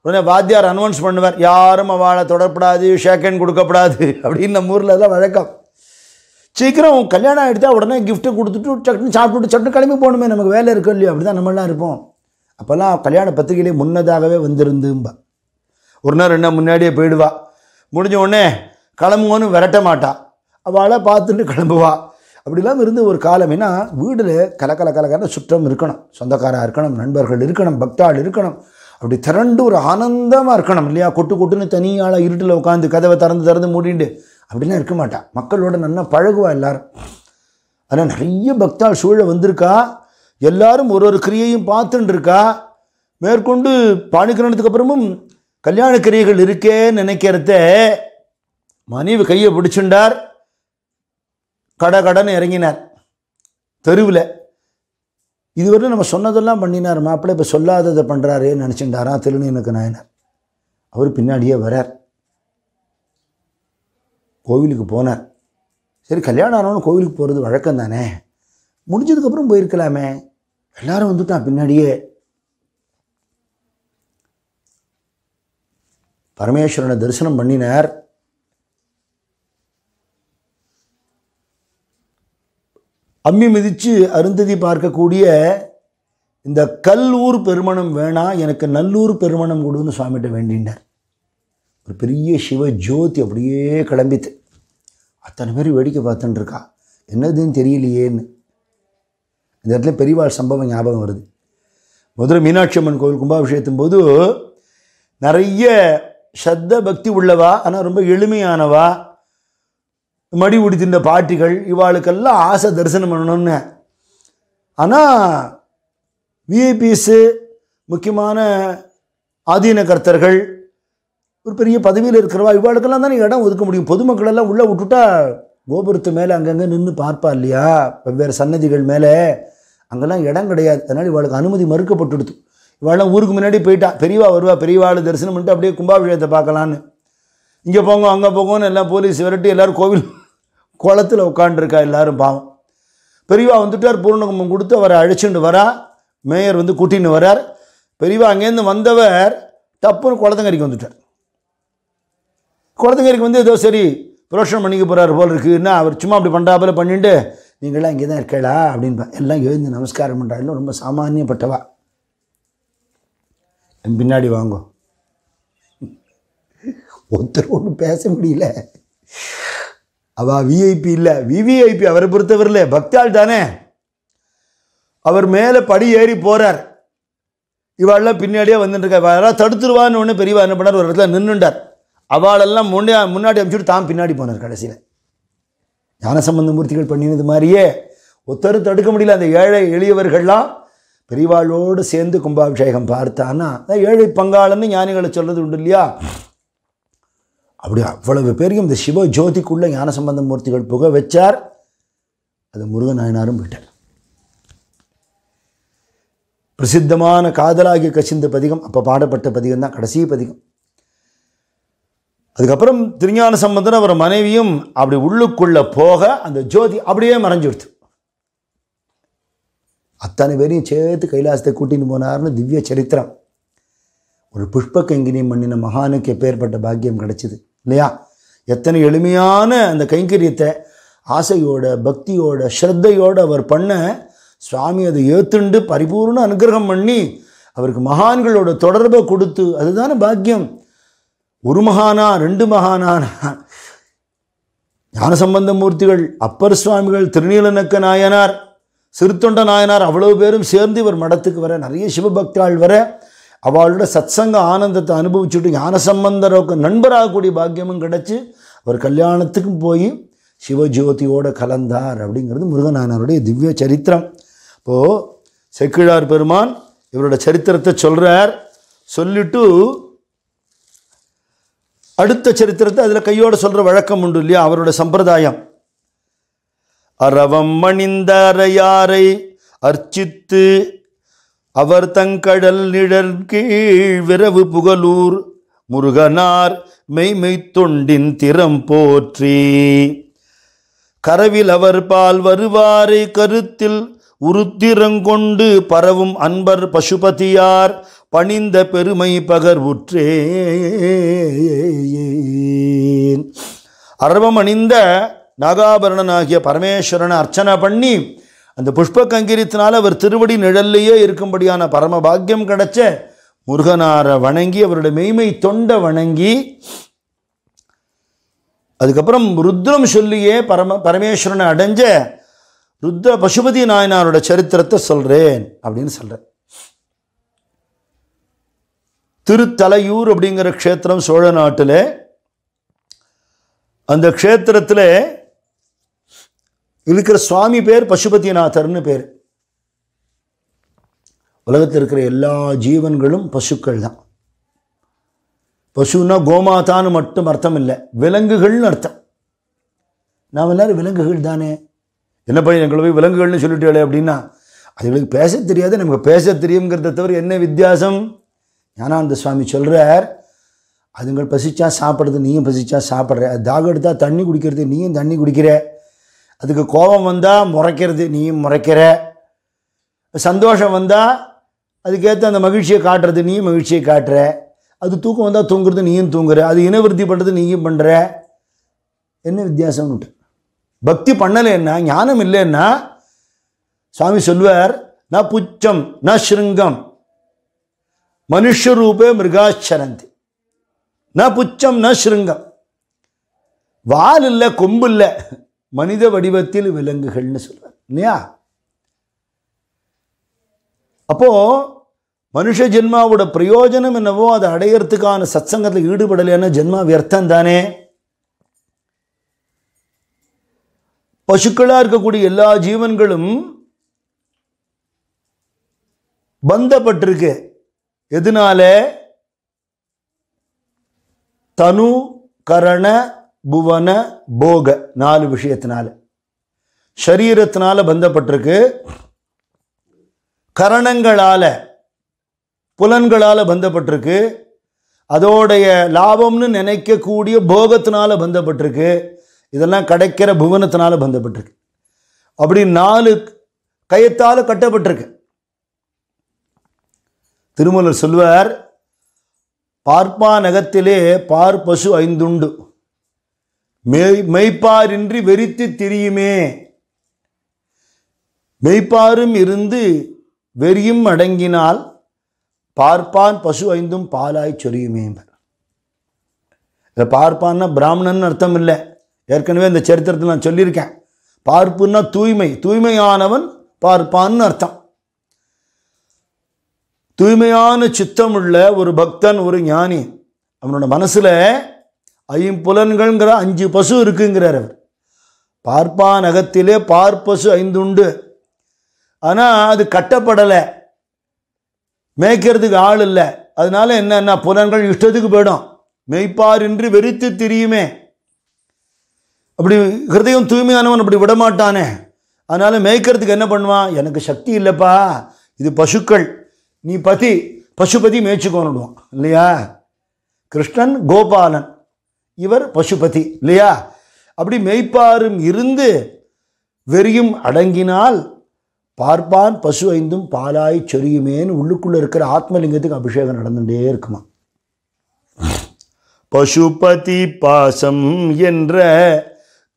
Speaker 3: உடனே வாத்தியார் அனௌன்ஸ் பண்ணுவார் யாரும் அவளை தொடரப்படாது ஷேக்கன் கொடுக்கப்படாது. அப்படின்னு நம்ம ஊரில் தான் வழக்கம். சீக்கிரம் கல்யாணம் ஆகிடுச்சா உடனே கிஃப்ட்டு கொடுத்துட்டு சட்னு சாப்பிட்டுட்டு சட்னு கிளம்பி போகணுமே நமக்கு வேலை இருக்கும் இல்லையா அப்படி தான் நம்மளாம் இருப்போம். அப்போல்லாம் கல்யாண பத்திரிகையிலே முன்னதாகவே வந்திருந்தும்பா. ஒரு நாள் ரெண்டு நாள் முன்னாடியே போயிடுவா. முடிஞ்ச உடனே கிளம்புவோன்னு விரட்ட மாட்டா. அவளை பார்த்துட்டு கிளம்புவா. அப்படிலாம் இருந்து ஒரு காலம் ஏன்னா வீடில் கலக்கல கலக்கல சுற்றம் இருக்கணும். சொந்தக்காராக இருக்கணும் நண்பர்கள் இருக்கணும் பக்தாள் இருக்கணும். அப்படி திரண்டு ஒரு ஆனந்தமாக இருக்கணும் இல்லையா? கொட்டு கொட்டுன்னு தனியாளாக இருட்டில் உட்காந்து கதவை திறந்து திறந்து மூடிட்டு அப்படிலாம் இருக்க மாட்டாள் மக்களோட நல்லா பழகுவா எல்லாரும். ஆனால் நிறைய பக்தாள் சூழ வந்திருக்கா. எல்லாரும் ஒரு ஒரு கிரியையும் பார்த்துட்டு இருக்கா மேற்கொண்டு பாணிக்கிரணத்துக்கு அப்புறமும் கல்யாண கிரியைகள் இருக்கேன்னு நினைக்கிறத மனைவி கையை பிடிச்சுண்டார். கட கடன்னு இறங்கினார். தெருவில். இதுவரை நம்ம சொன்னதெல்லாம் பண்ணினார். மாப்பிள்ளை இப்போ சொல்லாததை பண்ணுறாரே நினச்சிட்டாரா திருநீனுக்கு நாயனார். அவர் பின்னாடியே வரார். கோவிலுக்கு போனார். சரி கல்யாணம் ஆனவனு கோவிலுக்கு போகிறது வழக்கம் தானே? முடிஞ்சதுக்கப்புறம் போயிருக்கலாமே. எல்லாரும் வந்துட்டான் பின்னாடியே. பரமேஸ்வரனை தரிசனம் பண்ணினார். அம்மி மிதித்து அருந்ததி பார்க்கக்கூடிய இந்த கல்லூர் பெருமணம் வேணாம் எனக்கு நல்லூர் பெருமணம் கொடுன்னு சுவாமிகிட்ட வேண்டினார். ஒரு பெரிய சிவ ஜோதி அப்படியே கிளம்பித்து அத்தனை பேர் வேடிக்கை பார்த்துட்டுருக்கா என்னதுன்னு தெரியலையேன்னு. இந்த இடத்துல பெரியவாள் சம்பவம் ஞாபகம் வருது. மதுரை மீனாட்சி அம்மன் கோவில் கும்பாபிஷேகத்தின் போது நிறைய சத்த பக்தி உள்ளவா ஆனால் ரொம்ப எளிமையானவா மடி உடித்திருந்த பாட்டிகள் இவாளுக்கெல்லாம் ஆசை தரிசனம் பண்ணணும்னு. ஆனால் விஐபிஸு முக்கியமான ஆதீன கர்த்தர்கள் ஒரு பெரிய பதவியில் இருக்கிறவா? இவாளுக்கெல்லாம் தானே இடம் ஒதுக்க முடியும். பொதுமக்களெல்லாம் உள்ளே விட்டுட்டா கோபுரத்து மேலே அங்கங்கே நின்று பார்ப்பா இல்லையா? வெவ்வேறு சன்னதிகள் மேலே. அங்கெல்லாம் இடம் கிடையாது. அதனால் இவாளுக்கு அனுமதி மறுக்கப்பட்டுடுது. இவாளெல்லாம் ஊருக்கு முன்னாடி போயிட்டா. பெரியவா வருவா. பெரியவாள் தரிசனம் பண்ணிட்டு அப்படியே கும்பாபிஷேகத்தை பார்க்கலான்னு. இங்கே போங்க அங்கே போங்கன்னு எல்லாம் போலீஸ் விரட்டி எல்லோரும் கோவில் குளத்தில் உட்காண்டிருக்கா எல்லாரும் பாவம். பெரியவா வந்துட்டார். பூர்ணகுமம் கொடுத்து அவரை அழைச்சிட்டு வரா. மேயர் வந்து கூட்டின்னு வரார். பெரியவா அங்கேருந்து வந்தவர் தப்புன்னு குளத்தங்கரைக்கு வந்துட்டார். குழந்தைங்களுக்கு வந்து ஏதோ சரி புரோஷனம் பண்ணிக்க போகிறார் போல் இருக்குன்னா அவர் சும்மா அப்படி பண்ணுறாப்புல பண்ணிட்டு நீங்களாம் இங்கே தான் இருக்கலா அப்படின்பா. எல்லாம் எழுந்து நமஸ்காரம் பண்ணுறாங்க ரொம்ப சாமானியப்பட்டவா. என் பின்னாடி வாங்கோ. ஒருத்தர் ஒன்றும் பேச முடியல. அவள் விஐபி இல்லை. விவிஐபி அவரை பொறுத்தவரில் பக்தாள் தானே. அவர் மேலே படி ஏறி போகிறார் இவாளெல்லாம் பின்னாடியே வந்துட்டுருக்கா யாராவது தடுத்துருவான்னு ஒன்று பெரியவா என்ன பண்ணார்? ஒரு இடத்துல நின்றுண்டார் அவளெல்லாம் முன்னே முன்னாடி அனுப்பிச்சுட்டு தான் பின்னாடி போனார் கடைசியில். ஞானசம்பந்த மூர்த்திகள் பண்ணினது மாதிரியே ஒத்தரும் தடுக்க முடியல. அந்த ஏழை எளியவர்கள்லாம் பெரியவாளோடு சேர்ந்து கும்பாபிஷேகம் பார்த்தான்னா ஏழை பங்காளன்னு ஞானிகளை சொல்கிறது உண்டு இல்லையா? அப்படி அவ்வளவு பேரையும் இந்த சிவ ஜோதிக்குள்ளே ஞானசம்பந்த மூர்த்திகள் புக வச்சார். அது முருகநாயனாரும் போயிட்டார். பிரசித்தமான காதலாகிய கசிந்த பதிகம் அப்போ பாடப்பட்ட பதிகம் தான் கடைசி பதிகம். அதுக்கப்புறம் திருஞான சம்பந்தன் அவர் மனைவியும் அப்படி உள்ளுக்குள்ளே போக அந்த ஜோதி அப்படியே மறைஞ்சுடுத்து அத்தனை பேரையும் சேர்த்து கைலாசத்தை கூட்டின்னு போனார்னு திவ்ய சரித்திரம். ஒரு புஷ்ப கைங்கரியம் பண்ணின மகானுக்கு எப்பேற்பட்ட பாக்கியம் கிடைச்சிது இல்லையா? எத்தனை எளிமையான அந்த கைங்கரியத்தை ஆசையோட பக்தியோட ஸ்ரத்தையோடு அவர் பண்ண சுவாமி அதை ஏத்துண்டு பரிபூர்ண அனுகிரகம் பண்ணி அவருக்கு மகான்களோட தொடர்பை கொடுத்து அதுதானே பாக்கியம். ஒரு மகானா ரெண்டு மகானானா? ஞானசம்பந்த மூர்த்திகள் அப்பர் சுவாமிகள் திருநீலநக்க நாயனார் சிறுத்தொண்ட நாயனார் அவ்வளவு பேரும் சேர்ந்து இவர் மடத்துக்கு வர நிறைய சிவபக்தாள் வர அவளோட சத்சங்க ஆனந்தத்தை அனுபவிச்சுட்டு ஞானசம்பந்தருக்கு நண்பராகக்கூடிய பாக்கியமும் கிடச்சி அவர் கல்யாணத்துக்கும் போய் சிவஜோதியோட கலந்தார் அப்படிங்கிறது முருகநாயனாருடைய திவ்ய சரித்திரம். இப்போது செக்கிழார் பெருமான் இவரோட சரித்திரத்தை சொல்கிறார் சொல்லிட்டு அடுத்த சரித்திரத்தை அதில் கையோடு சொல்கிற வழக்கம் உண்டு இல்லையா? அவரோட சம்பிரதாயம். அரவம் மணிந்த அறையாரை அர்ச்சித்து அவர் தங்கடல் நிழல் கீழ் விரவு புகழூர் முருகனார் மெய்மை தொண்டின் திறம் போற்றி. கரவில் அவர் பால் வருவாரை கருத்தில் உருத்திரங்கொண்டு பரவும் அன்பர் பசுபதியார் பணிந்த பெருமை பகர்வுற்றேன் அரவம் அணிந்த நாகாபரணனாகிய பரமேஸ்வரனை அர்ச்சனை பண்ணி அந்த புஷ்ப கங்கிரித்தினால் அவர் திருவடி நிழல்லையே இருக்கும்படியான பரம பாக்கியம் கிடைச்ச முருகனாரை வணங்கி அவருடைய மெய்மை தொண்டை வணங்கி அதுக்கப்புறம் ருத்ரம் சொல்லியே பரம பரமேஸ்வரனை அடைஞ்ச ருத்ர பசுபதி நாயனாரோட சரித்திரத்தை சொல்கிறேன் அப்படின்னு சொல்கிறேன் திருத்தலையூர் அப்படிங்கிற க்ஷேத்திரம் சோழ நாட்டில் அந்த க்ஷேத்திரத்தில் இருக்கிற சுவாமி பேர் பசுபதிநாதர்னு பேர். உலகத்தில் இருக்கிற எல்லா ஜீவன்களும் பசுக்கள் தான் பசுன்னா கோமாதான்னு மட்டும் அர்த்தம் இல்லை விலங்குகள்னு அர்த்தம். நாம் எல்லாரும் விலங்குகள் தானே. என்ன பண்ணி எங்களை போய் விலங்குகள்னு சொல்லிட்டே அப்படின்னா அதுகளுக்கு பேச தெரியாது. நமக்கு பேச தெரியுங்கிறத தவிர என்ன வித்தியாசம்? ஞானானந்த சுவாமி சொல்கிறார் அதுங்கள் பசிச்சா சாப்பிட்றது நீயும் பசிச்சா சாப்பிட்ற. அது தாகம் எடுத்தால் தண்ணி குடிக்கிறது நீயும் தண்ணி குடிக்கிற. அதுக்கு கோபம் வந்தால் முறைக்கிறது நீயும் முறைக்கிற. சந்தோஷம் வந்தால் அதுக்கேற்ற அந்த மகிழ்ச்சியை காட்டுறது நீயும் மகிழ்ச்சியை காட்டுற. அது தூக்கம் வந்தால் தூங்குறது நீயும் தூங்குற. அது இனவிருத்தி பண்ணுறது நீயும் பண்ணுற என்ன வித்தியாசம் உண்டு. பக்தி பண்ணலைன்னா ஞானம் இல்லைன்னா சுவாமி சொல்வார் ந புச்சம் ந ஸ்ருங்கம் மனுஷரூபே மிருகாச்சரந்தி. ந புச்சம் ந ஸ்ருங்கம் வால் இல்லை கொம்பு இல்லை மனித வடிவத்தில் விலங்குகள்னு சொல்றார். இல்லையா? அப்போ மனுஷ ஜென்மாவோட பிரயோஜனம் என்னவோ அதை அடையிறதுக்கான சத்சங்கத்தில் ஈடுபடலைன்னா ஜென்மா வியர்த்தம் தானே பசுக்களாக இருக்கக்கூடிய எல்லா ஜீவன்களும் பந்தப்பட்டிருக்கு. எதனால? தனு கரண புவன போக நாலு விஷயத்தினால. சரீரத்தினால பந்தப்பட்டிருக்கு. கரணங்களால புலன்களால் பந்தப்பட்டிருக்கு. அதோடைய லாபம்னு நினைக்கக்கூடிய போகத்தினால பந்தப்பட்டிருக்கு. இதெல்லாம் கிடைக்கிற புவனத்தினால பந்தப்பட்டிருக்கு. அப்படி நாலு கயத்தால் கட்டப்பட்டிருக்கு. திருமலர் சொல்வார் பார்ப்பா நகத்திலே பார் பசு ஐந்துண்டு. மெய் மெய்ப்பாரின்றி வெறித்து திரியுமே. மெய்ப்பாரும் இருந்து வெறியும் அடங்கினால் பார்ப்பான் பசு ஐந்தும் பாலாய் சொரியுமே இதை பார்ப்பான்னா பிராமணன் அர்த்தம் இல்லை ஏற்கனவே இந்த சரித்திரத்தில் நான் சொல்லியிருக்கேன். பார்ப்புன்னா தூய்மை தூய்மையானவன் பார்ப்பான்னு அர்த்தம். தூய்மையான சித்தமுள்ள ஒரு பக்தன் ஒரு ஞானி. அவனோட மனசில் ஐம்புலன்கள்ங்கிற அஞ்சு பசு இருக்குங்கிறார் அவர். பார்ப்பான் அகத்திலே பார்ப்பசு ஐந்துண்டு. ஆனால் அது கட்டப்படலை. மேய்க்கிறதுக்கு ஆள் இல்லை. அதனால என்னென்ன புலன்கள் இஷ்டத்துக்கு போயிடும். மெய்ப்பாரின்றி வெறித்து திரியுமே. அப்படி ஹிருதயம் தூய்மையானவன் அப்படி விடமாட்டானே. அதனால மேய்க்கிறதுக்கு என்ன பண்ணுவான்? எனக்கு சக்தி இல்லைப்பா. இது பசுக்கள். நீ பதி பசுபதி மேய்ச்சிக்கோனுடுவான் இல்லையா? கிருஷ்ணன் கோபாலன் இவர் பசுபதி இல்லையா? அப்படி மெய்ப்பாரும் இருந்து வெறியும் அடங்கினால் பார்ப்பான் பசு ஐந்தும் பாலாய் சொரியுமேன்னு உள்ளுக்குள்ளே இருக்கிற ஆத்மலிங்கத்துக்கு அபிஷேகம் நடந்துட்டே இருக்குமா பசுபதி பாசம் என்ற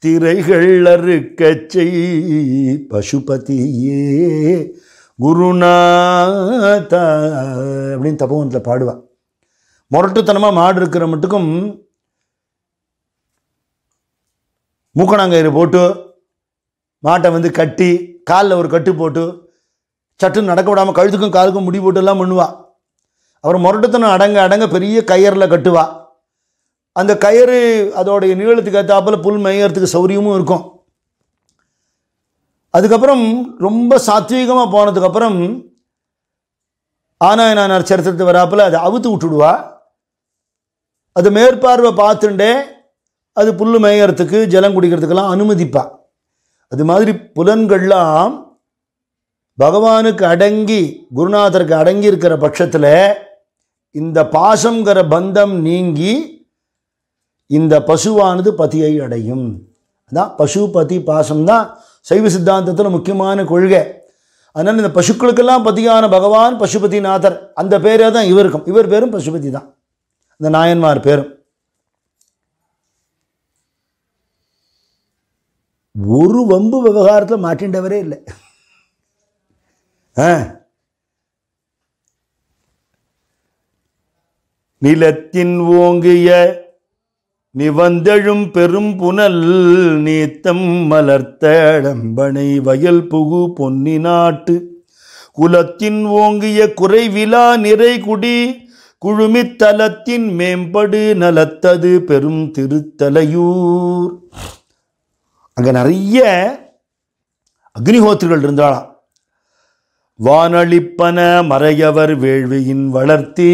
Speaker 3: திரைகள் அறுக்கச்சை செய் பசுபதியே குருநாத அப்படின்னு தபோவனத்தில் பாடுவா. முரட்டுத்தனமாக மாடு இருக்கிற மட்டுக்கும் மூக்கணாங்கயிறு போட்டு மாட்டை வந்து கட்டி காலில் ஒரு கட்டு போட்டு சட்டுன்னு நடக்க விடாமல் கழுத்துக்கும் காலுக்கும் முடி போட்டு எல்லாம் அவர் அப்புறம் முரட்டுத்தனம் அடங்க அடங்க பெரிய கயரில் கட்டுவா. அந்த கயிறு அதோடைய நீளத்துக்கு ஏற்றாப்பில் புல் மேயறதுக்கு சௌரியமும் இருக்கும். அதுக்கப்புறம் ரொம்ப சாத்வீகமாக போனதுக்கப்புறம் ஆனாயனார் சரித்திரத்தை வராப்புல அதை அவுத்து விட்டுடுவா. அது மேற்பார்வை பார்த்துண்டே அது புல் மேயறதுக்கு ஜலம் குடிக்கிறதுக்கெல்லாம் அனுமதிப்பா. அது மாதிரி புலன்கள்லாம் பகவானுக்கு அடங்கி குருநாதருக்கு அடங்கி இருக்கிற பட்சத்தில் இந்த பாசங்கிற பந்தம் நீங்கி இந்த பசுவானது பதியை அடையும். அதான் பசு பதி பாசம் தான் சைவ சித்தாந்தத்தில் முக்கியமான கொள்கை. அதனால் இந்த பசுக்களுக்கெல்லாம் பதியான பகவான் பசுபதிநாதர். அந்த பேரே தான் இவருக்கும் இவர் பேரும் பசுபதி தான். இந்த நாயன்மார் பேரும். ஒரு வம்பு விவகாரத்தில் மாட்டின்றவரே இல்லை. ஆ. நிலத்தின் ஓங்கிய நிவந்தெழும் பெரும் புனல் நீத்தம் மலர்த்தடம்பனை வயல் புகு பொன்னி நாட்டு. குலத்தின் ஓங்கிய குறைவிலா நிறைகுடி குழுமித்தலத்தின் மேம்படு நலத்தது பெரும் திருத்தலையூர். அங்கே நிறைய அக்னிஹோத்திரிகள் இருந்தாளாம் வானளிப்பன மறையவர் வேள்வியின் வளர்த்தி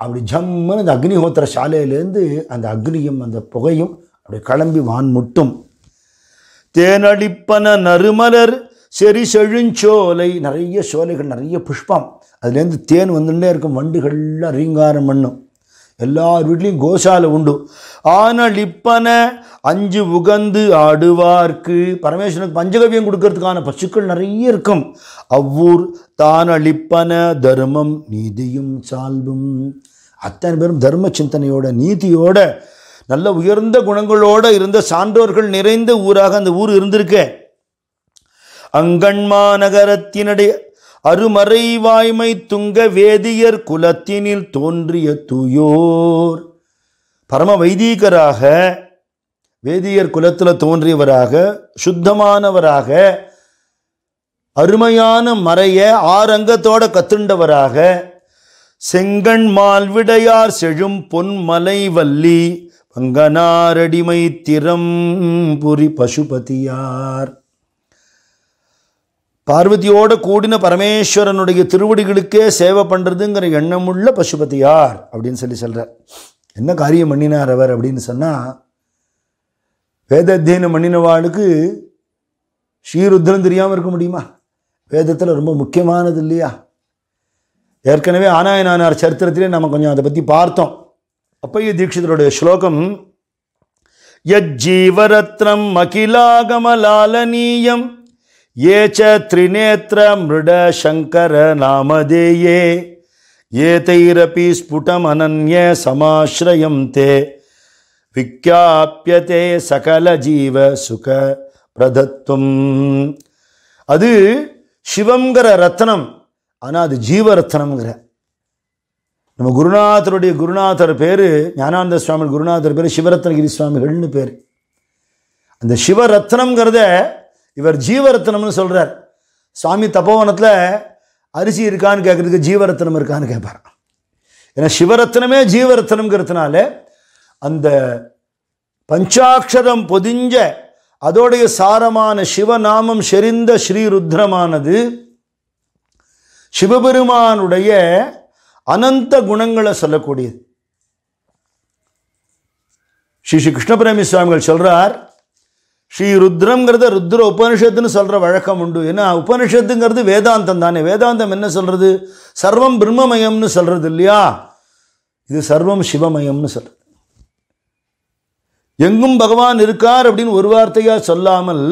Speaker 3: அப்படி ஜம்முன்னு அந்த அக்னிஹோத்திர சாலையிலேருந்து அந்த அக்னியும் அந்த புகையும் அப்படி கிளம்பி வான் முட்டும். தேனளிப்பன நறுமலர் செரி செழுஞ்சோலை நிறைய சோலைகள் நிறைய புஷ்பம். அதுலேருந்து தேன் வந்துட்டே இருக்கும் வண்டுகள்லாம் ரீங்காரம் பண்ணும். எல்லார் வீட்லேயும் கோசாலை உண்டு. ஆனளிப்பன அஞ்சு உகந்து ஆடுவார்க்கு. பரமேஸ்வரனுக்கு பஞ்சகவியம் கொடுக்கறதுக்கான பசுக்கள் நிறைய இருக்கும். அவ்வூர் தானளிப்பன தர்மம் நீதியும் சால்பும் அத்தனை பேரும் தர்ம சிந்தனையோட நீதியோட நல்ல உயர்ந்த குணங்களோடு இருந்த சான்றோர்கள் நிறைந்த ஊராக அந்த ஊர் இருந்திருக்க. அங்கண்மா நகரத்தினுடைய அருமறை வாய்மை துங்க வேதியர் குலத்தினில் தோன்றிய தூயோர். பரம வைதீகராக வேதியர் குலத்தில் தோன்றியவராக சுத்தமானவராக அருமையான மறைய ஆரங்கத்தோட கத்துண்டவராக செங்கண் மால்விடையார் செழும் பொன்மலை வல்லி பங்கனாரடிமை திறம் புரி பசுபதியார். பார்வதியோட கூடின பரமேஸ்வரனுடைய திருவடிகளுக்கே சேவை பண்ணுறதுங்கிற எண்ணமுள்ள பசுபதியார் அப்படின்னு சொல்லி சொல்கிறார் என்ன காரியம் பண்ணினார் அவர் அப்படின்னு சொன்னால் வேத அத்தியனம் பண்ணினவாளுக்கு ஸ்ரீருத்ரன் தெரியாமல் இருக்க முடியுமா? வேதத்தில் ரொம்ப முக்கியமானது இல்லையா? ஏற்கனவே ஆனாயனானார் சரித்திரத்திலே நம்ம கொஞ்சம் அதை பற்றி பார்த்தோம். அப்பைய தீட்சிதருடைய ஸ்லோகம் யஜ்ஜீவரத்னம் அகிலாகமலாலனீயம் ஏ ச திரிநேத்திர மிருட சங்கர நாமதேயே ஏதைரபி ஸ்புடம் அனன்ய சமாஸ்ரயம் தே விக்யாபியதே சகல ஜீவ சுக பிரதத்துவம் அது சிவங்கிற ரத்னம் ஆனால் அது ஜீவரத்னம்ங்கிற நம்ம குருநாதருடைய குருநாதர் பேர் ஞானானந்த சுவாமி குருநாதர் பேர் சிவரத்னகிரி சுவாமிகள்னு பேர். அந்த சிவரத்னம்ங்கிறத இவர் ஜீவரத்னம்னு சொல்கிறார் சுவாமி தபோவனத்தில் அரிசி இருக்கான்னு கேட்குறதுக்கு ஜீவரத்னம் இருக்கான்னு கேட்பார் ஏன்னா சிவரத்னமே ஜீவரத்னம்ங்கிறதுனால அந்த பஞ்சாட்சரம் பொதிஞ்ச அதோடைய சாரமான சிவநாமம் செறிந்த ஸ்ரீருத்ரமானது சிவபெருமானுடைய அனந்த குணங்களை சொல்லக்கூடியது. ஸ்ரீ ஸ்ரீ கிருஷ்ணபிரமி சுவாமிகள் சொல்கிறார் ஸ்ரீ ருத்ரங்கிறத ருத்ர உபனிஷத்துன்னு சொல்கிற வழக்கம் உண்டு. ஏன்னா உபனிஷத்துங்கிறது வேதாந்தம் தானே. வேதாந்தம் என்ன சொல்கிறது சர்வம் பிரம்மமயம்னு சொல்கிறது இல்லையா? இது சர்வம் சிவமயம்னு சொல்கிறது எங்கும் பகவான் இருக்கார் அப்படின்னு ஒரு வார்த்தையாக சொல்லாமல்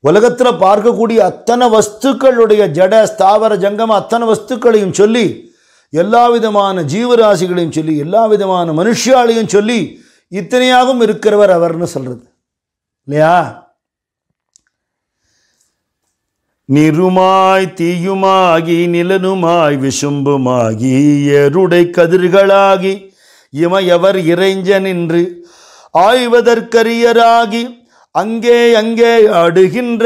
Speaker 3: உலகத்தில் பார்க்கக்கூடிய அத்தனை வஸ்துக்களுடைய ஜட ஸ்தாவர ஜங்கம் அத்தனை வஸ்துக்களையும் சொல்லி எல்லா விதமான ஜீவராசிகளையும் சொல்லி எல்லா விதமான மனுஷாலையும் சொல்லி இத்தனையாகவும் இருக்கிறவர் அவர்னு சொல்றது. இல்லையா? நிருமாய் தீயுமாகி நிலனுமாய் விசும்புமாகி எருடை கதிர்களாகி இமையவர் இறைஞ்ச நின்று ஆய்வதற்கரியராகி அங்கே அங்கே ஆடுகின்ற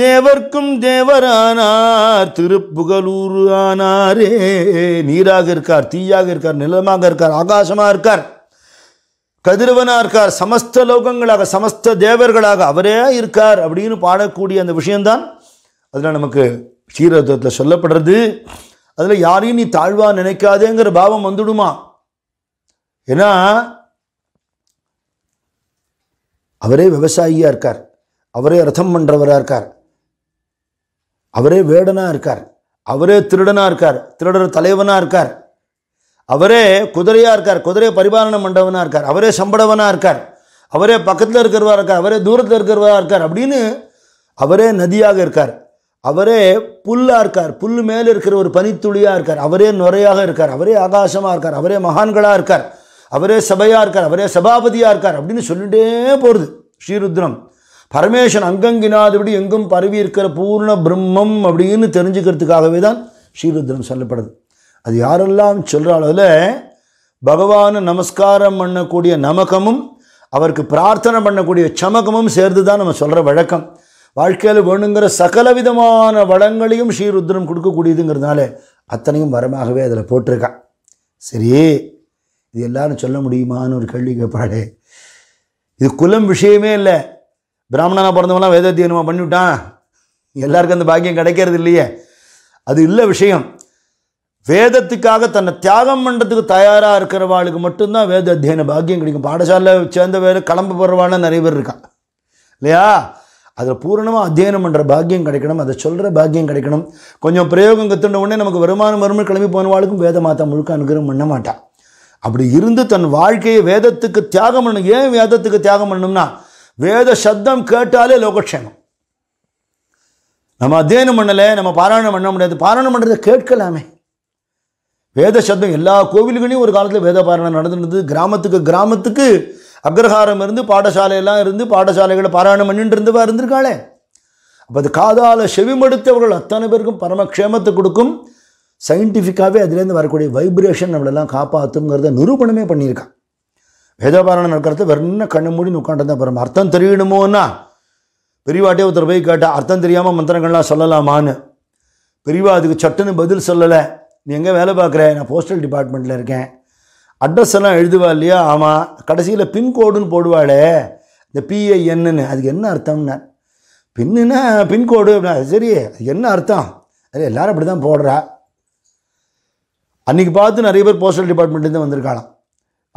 Speaker 3: தேவர்க்கும் தேவரானார். திருப்புகலூர் ஆனாரே. நீராக இருக்கார் தீயாக இருக்கார் நிலமாக இருக்கார் ஆகாசமாக இருக்கார். கதிரவனா இருக்கார் சமஸ்த லோகங்களாக சமஸ்த தேவர்களாக அவரே இருக்கார் அப்படின்னு பாடக்கூடிய அந்த விஷயம்தான் அதில் நமக்கு ஸ்ரீரத்வத்தில் சொல்லப்படுறது. அதில் யாரையும் நீ தாழ்வாக நினைக்காதேங்கிற பாவம் வந்துடுமா? ஏன்னா அவரே விவசாயியாக இருக்கார் அவரே ரதம் பண்ணுறவராக இருக்கார் அவரே வேடனாக இருக்கார் அவரே திருடனாக இருக்கார் திருடர் தலைவனாக இருக்கார் அவரே குதிரையாக இருக்கார் குதிரையை பரிபாலனம் மண்டவனாக இருக்கார் அவரே சம்படவனாக இருக்கார் அவரே பக்கத்தில் இருக்கிறவரா இருக்கார் அவரே தூரத்தில் இருக்கிறவராக இருக்கார் அப்படின்னு அவரே நதியாக இருக்கார் அவரே புல்லாக இருக்கார் புல் மேலே இருக்கிற ஒரு பனித்துளியாக இருக்கார் அவரே நுரையாக இருக்கார் அவரே ஆகாசமாக இருக்கார் அவரே மகான்களாக இருக்கார் அவரே சபையாக இருக்கார் அவரே சபாபதியாக இருக்கார் அப்படின்னு சொல்லிட்டே போகிறது ஸ்ரீருத்ரம். பரமேஸ்வரன் அங்கங்கினாதபடி எங்கும் பரவி இருக்கிற பூர்ண பிரம்மம் அப்படின்னு தெரிஞ்சுக்கிறதுக்காகவே தான் ஸ்ரீருத்ரம் சொல்லப்படுது. அது யாரெல்லாம் சொல்கிறாளோ அதில் பகவானை நமஸ்காரம் பண்ணக்கூடிய நமகமும் அவருக்கு பிரார்த்தனை பண்ணக்கூடிய சமகமும் சேர்ந்து தான் நம்ம சொல்கிற வழக்கம். வாழ்க்கையில் வேணுங்கிற சகல விதமான வளங்களையும் ஸ்ரீருத்ரம் கொடுக்கக்கூடியதுங்கிறதுனால அத்தனையும் வரமாகவே அதில் போட்டிருக்கான் சரி இது எல்லாரும் சொல்ல முடியுமான்னு ஒரு கேள்வி கேட்பாடே இது குலம் விஷயமே இல்லை. பிராமணனா பிறந்தவங்களாம் வேதாத்தியனமாக பண்ணிவிட்டான் எல்லாருக்கும் அந்த பாக்கியம் கிடைக்கிறது இல்லையே. அது இல்லை விஷயம். வேதத்துக்காக தன்னை தியாகம் பண்ணுறதுக்கு தயாராக இருக்கிறவாளுக்கு மட்டும்தான் வேத அத்தியன பாக்கியம் கிடைக்கும். பாடசாலையில் சேர்ந்த வேறு கிளம்ப போகிறவான நிறைய பேர் இருக்கான் இல்லையா? அதில் பூரணமாக அத்தியனம் பண்ணுற பாக்கியம் கிடைக்கணும். அதை சொல்கிற பாக்கியம் கிடைக்கணும். கொஞ்சம் பிரயோகம் கற்றுண்ட உடனே நமக்கு வருமானம் வருமானம் கிளம்பி போனவாளுக்கும் வேத மாதா முழுக்க அனுகிரகம் பண்ண மாட்டான் அப்படி இருந்து தன் வாழ்க்கையை வேதத்துக்கு தியாகம் பண்ணணும். ஏன் வேதத்துக்கு தியாகம் பண்ணணும்னா வேத சப்தம் கேட்டாலே லோகக்ஷேமம். நம்ம அத்தியனம் பண்ணலை நம்ம பாராயணம் பண்ண முடியாது. பாராயணம் பண்ணுறதை கேட்கலாமே. வேத சப்தம் எல்லா கோவில்களையும் ஒரு காலத்தில் வேத பாராயணம் நடந்துருந்தது. கிராமத்துக்கு கிராமத்துக்கு அக்ரஹாரம் இருந்து பாடசாலையெல்லாம் இருந்து பாடசாலைகளை பாராயணம் பண்ணிட்டு இருந்தவா இருந்திருக்காளே. அப்போ அது காதால செவிமடுத்தவர்கள் அத்தனை பேருக்கும் பரமக்ஷேமத்தை கொடுக்கும். சயின்டிஃபிக்காகவே அதுலேருந்து வரக்கூடிய வைப்ரேஷன் நம்மளெல்லாம் காப்பாற்றுங்கிறத நிரூபணமே பண்ணியிருக்கான் வேதபாரணம் நடக்கிறது வெறும் கண்ணு மூடி உட்காந்துருந்தா போகிறோம் அர்த்தம் தெரியணுமோன்னா? பெரியவாட்டே ஒருத்தர் போய் கேட்டால் அர்த்தம் தெரியாமல் மந்திரங்கள்லாம் சொல்லலாமான்னு? பெரியவா அதுக்கு சட்டுன்னு பதில் சொல்லலை. நீ எங்கே வேலை பார்க்குற? நான் போஸ்டல் டிபார்ட்மெண்ட்டில் இருக்கேன். அட்ரஸ் எல்லாம் எழுதுவா இல்லையா? ஆமாம் கடைசியில் பின்கோடுன்னு போடுவாளே. இந்த பிஐஎன்னு அதுக்கு என்ன அர்த்தம்னா? பின்னுன்னா பின்கோடு அப்படின்னா அது சரி. அதுக்கு என்ன அர்த்தம்? அது எல்லோரும் அப்படி தான் போடுறா. அன்றைக்கி பார்த்து நிறைய பேர் போஸ்டல் டிபார்ட்மெண்ட்லேருந்து வந்திருக்காளாம்.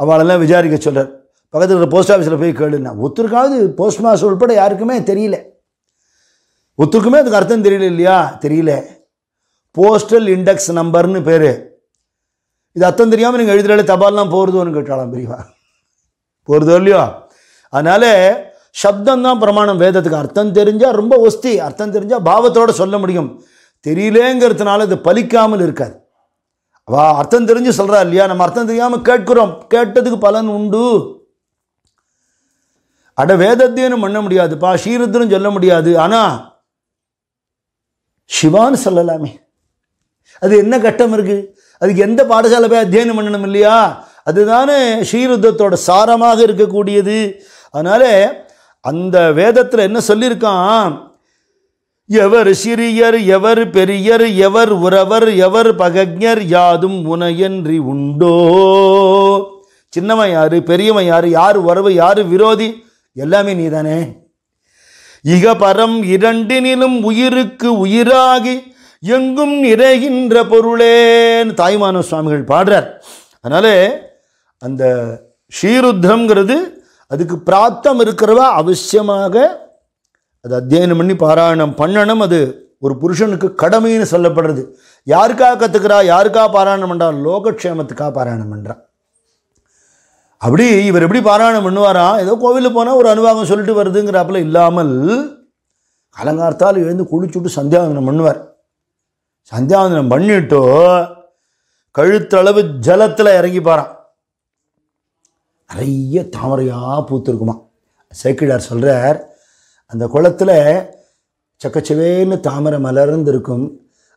Speaker 3: அவளெல்லாம் விசாரிக்க சொல்கிறார் பக்கத்தில் இருக்கிற போஸ்ட் ஆஃபீஸில் போய் கேளுன்னா ஒருத்தருக்காவது போஸ்ட் மாஸ்டர் உட்பட யாருக்குமே தெரியல. ஒத்துருக்குமே அதுக்கு அர்த்தம் தெரியல இல்லையா? தெரியல. போஸ்டல் இண்டெக்ஸ் நம்பர்னு பேர். இது அர்த்தம் தெரியாமல் நீங்கள் எழுதுறாலே தபால்லாம் போகிறதோன்னு கேட்டாலாம் பிரிவா போகிறதோ இல்லையோ? அதனால் சப்தம் தான் பிரமாணம் வேதத்துக்கு அர்த்தம் தெரிஞ்சால் ரொம்ப ஒஸ்தி அர்த்தம் தெரிஞ்சால் பாவத்தோடு சொல்ல முடியும். தெரியலேங்கிறதுனால இது பலிக்காமல் இருக்காது. அவ அர்த்தம் தெரிஞ்சு சொல்கிறா இல்லையா? நம்ம அர்த்தம் தெரியாமல் கேட்குறோம். கேட்டதுக்கு பலன் உண்டு. அட வேதத்தையும் பண்ண முடியாதுப்பா. ஸ்ரீருத்ரம் சொல்ல முடியாது. ஆனால் சிவான்னு சொல்லலாமே. அது என்ன கட்டம் இருக்குது அதுக்கு எந்த பாடசாலை போய் அத்தியனம் பண்ணணும் இல்லையா? அதுதானே ஸ்ரீருத்தத்தோட சாரமாக இருக்கக்கூடியது. அதனால் அந்த வேதத்தில் என்ன சொல்லியிருக்கான்? எவர் சிறியர் எவர் பெரியர் எவர் உறவர் எவர் பகஞர் யாதும் உனையன்றி உண்டோ? சின்னவன் யாரு பெரியவன் யாரு யார் உறவு யார் விரோதி? எல்லாமே நீதானே. இக பரம் இரண்டினிலும் உயிருக்கு உயிராகி எங்கும் நிறைகின்ற பொருளேன்னு தாய்மான சுவாமிகள் பாடுறார். அதனால அந்த ஸ்ரீருத்ரம்ங்கிறது அதுக்கு பிராப்தம் இருக்கிறவ அவசியமாக அது அத்தியனம் பண்ணி பாராயணம் பண்ணணும். அது ஒரு புருஷனுக்கு கடமைன்னு சொல்லப்படுறது. யாருக்காக கற்றுக்கிறா யாருக்காக பாராயணம் பண்ணுறா லோகக்ஷேமத்துக்காக பாராயணம் பண்ணுறா அப்படி இவர் எப்படி பாராயணம் பண்ணுவாராம் ஏதோ கோவிலுக்கு போனால் ஒரு அனுபவம் சொல்லிட்டு வருதுங்கிறாப்புல இல்லாமல் அலங்காரத்தால் எழுந்து குளிச்சுட்டு சந்தியாவந்தனம் பண்ணுவார். சந்தியாவந்தனம் பண்ணிட்டோ கழுத்தளவு ஜலத்தில் இறங்கி பாரான் நிறைய தாமரையாக பூத்துருக்குமா சேக்கிழார் சொல்கிறார் அந்த குளத்தில் சக்கச்சவேன்னு தாமரை மலர்ந்திருக்கும்.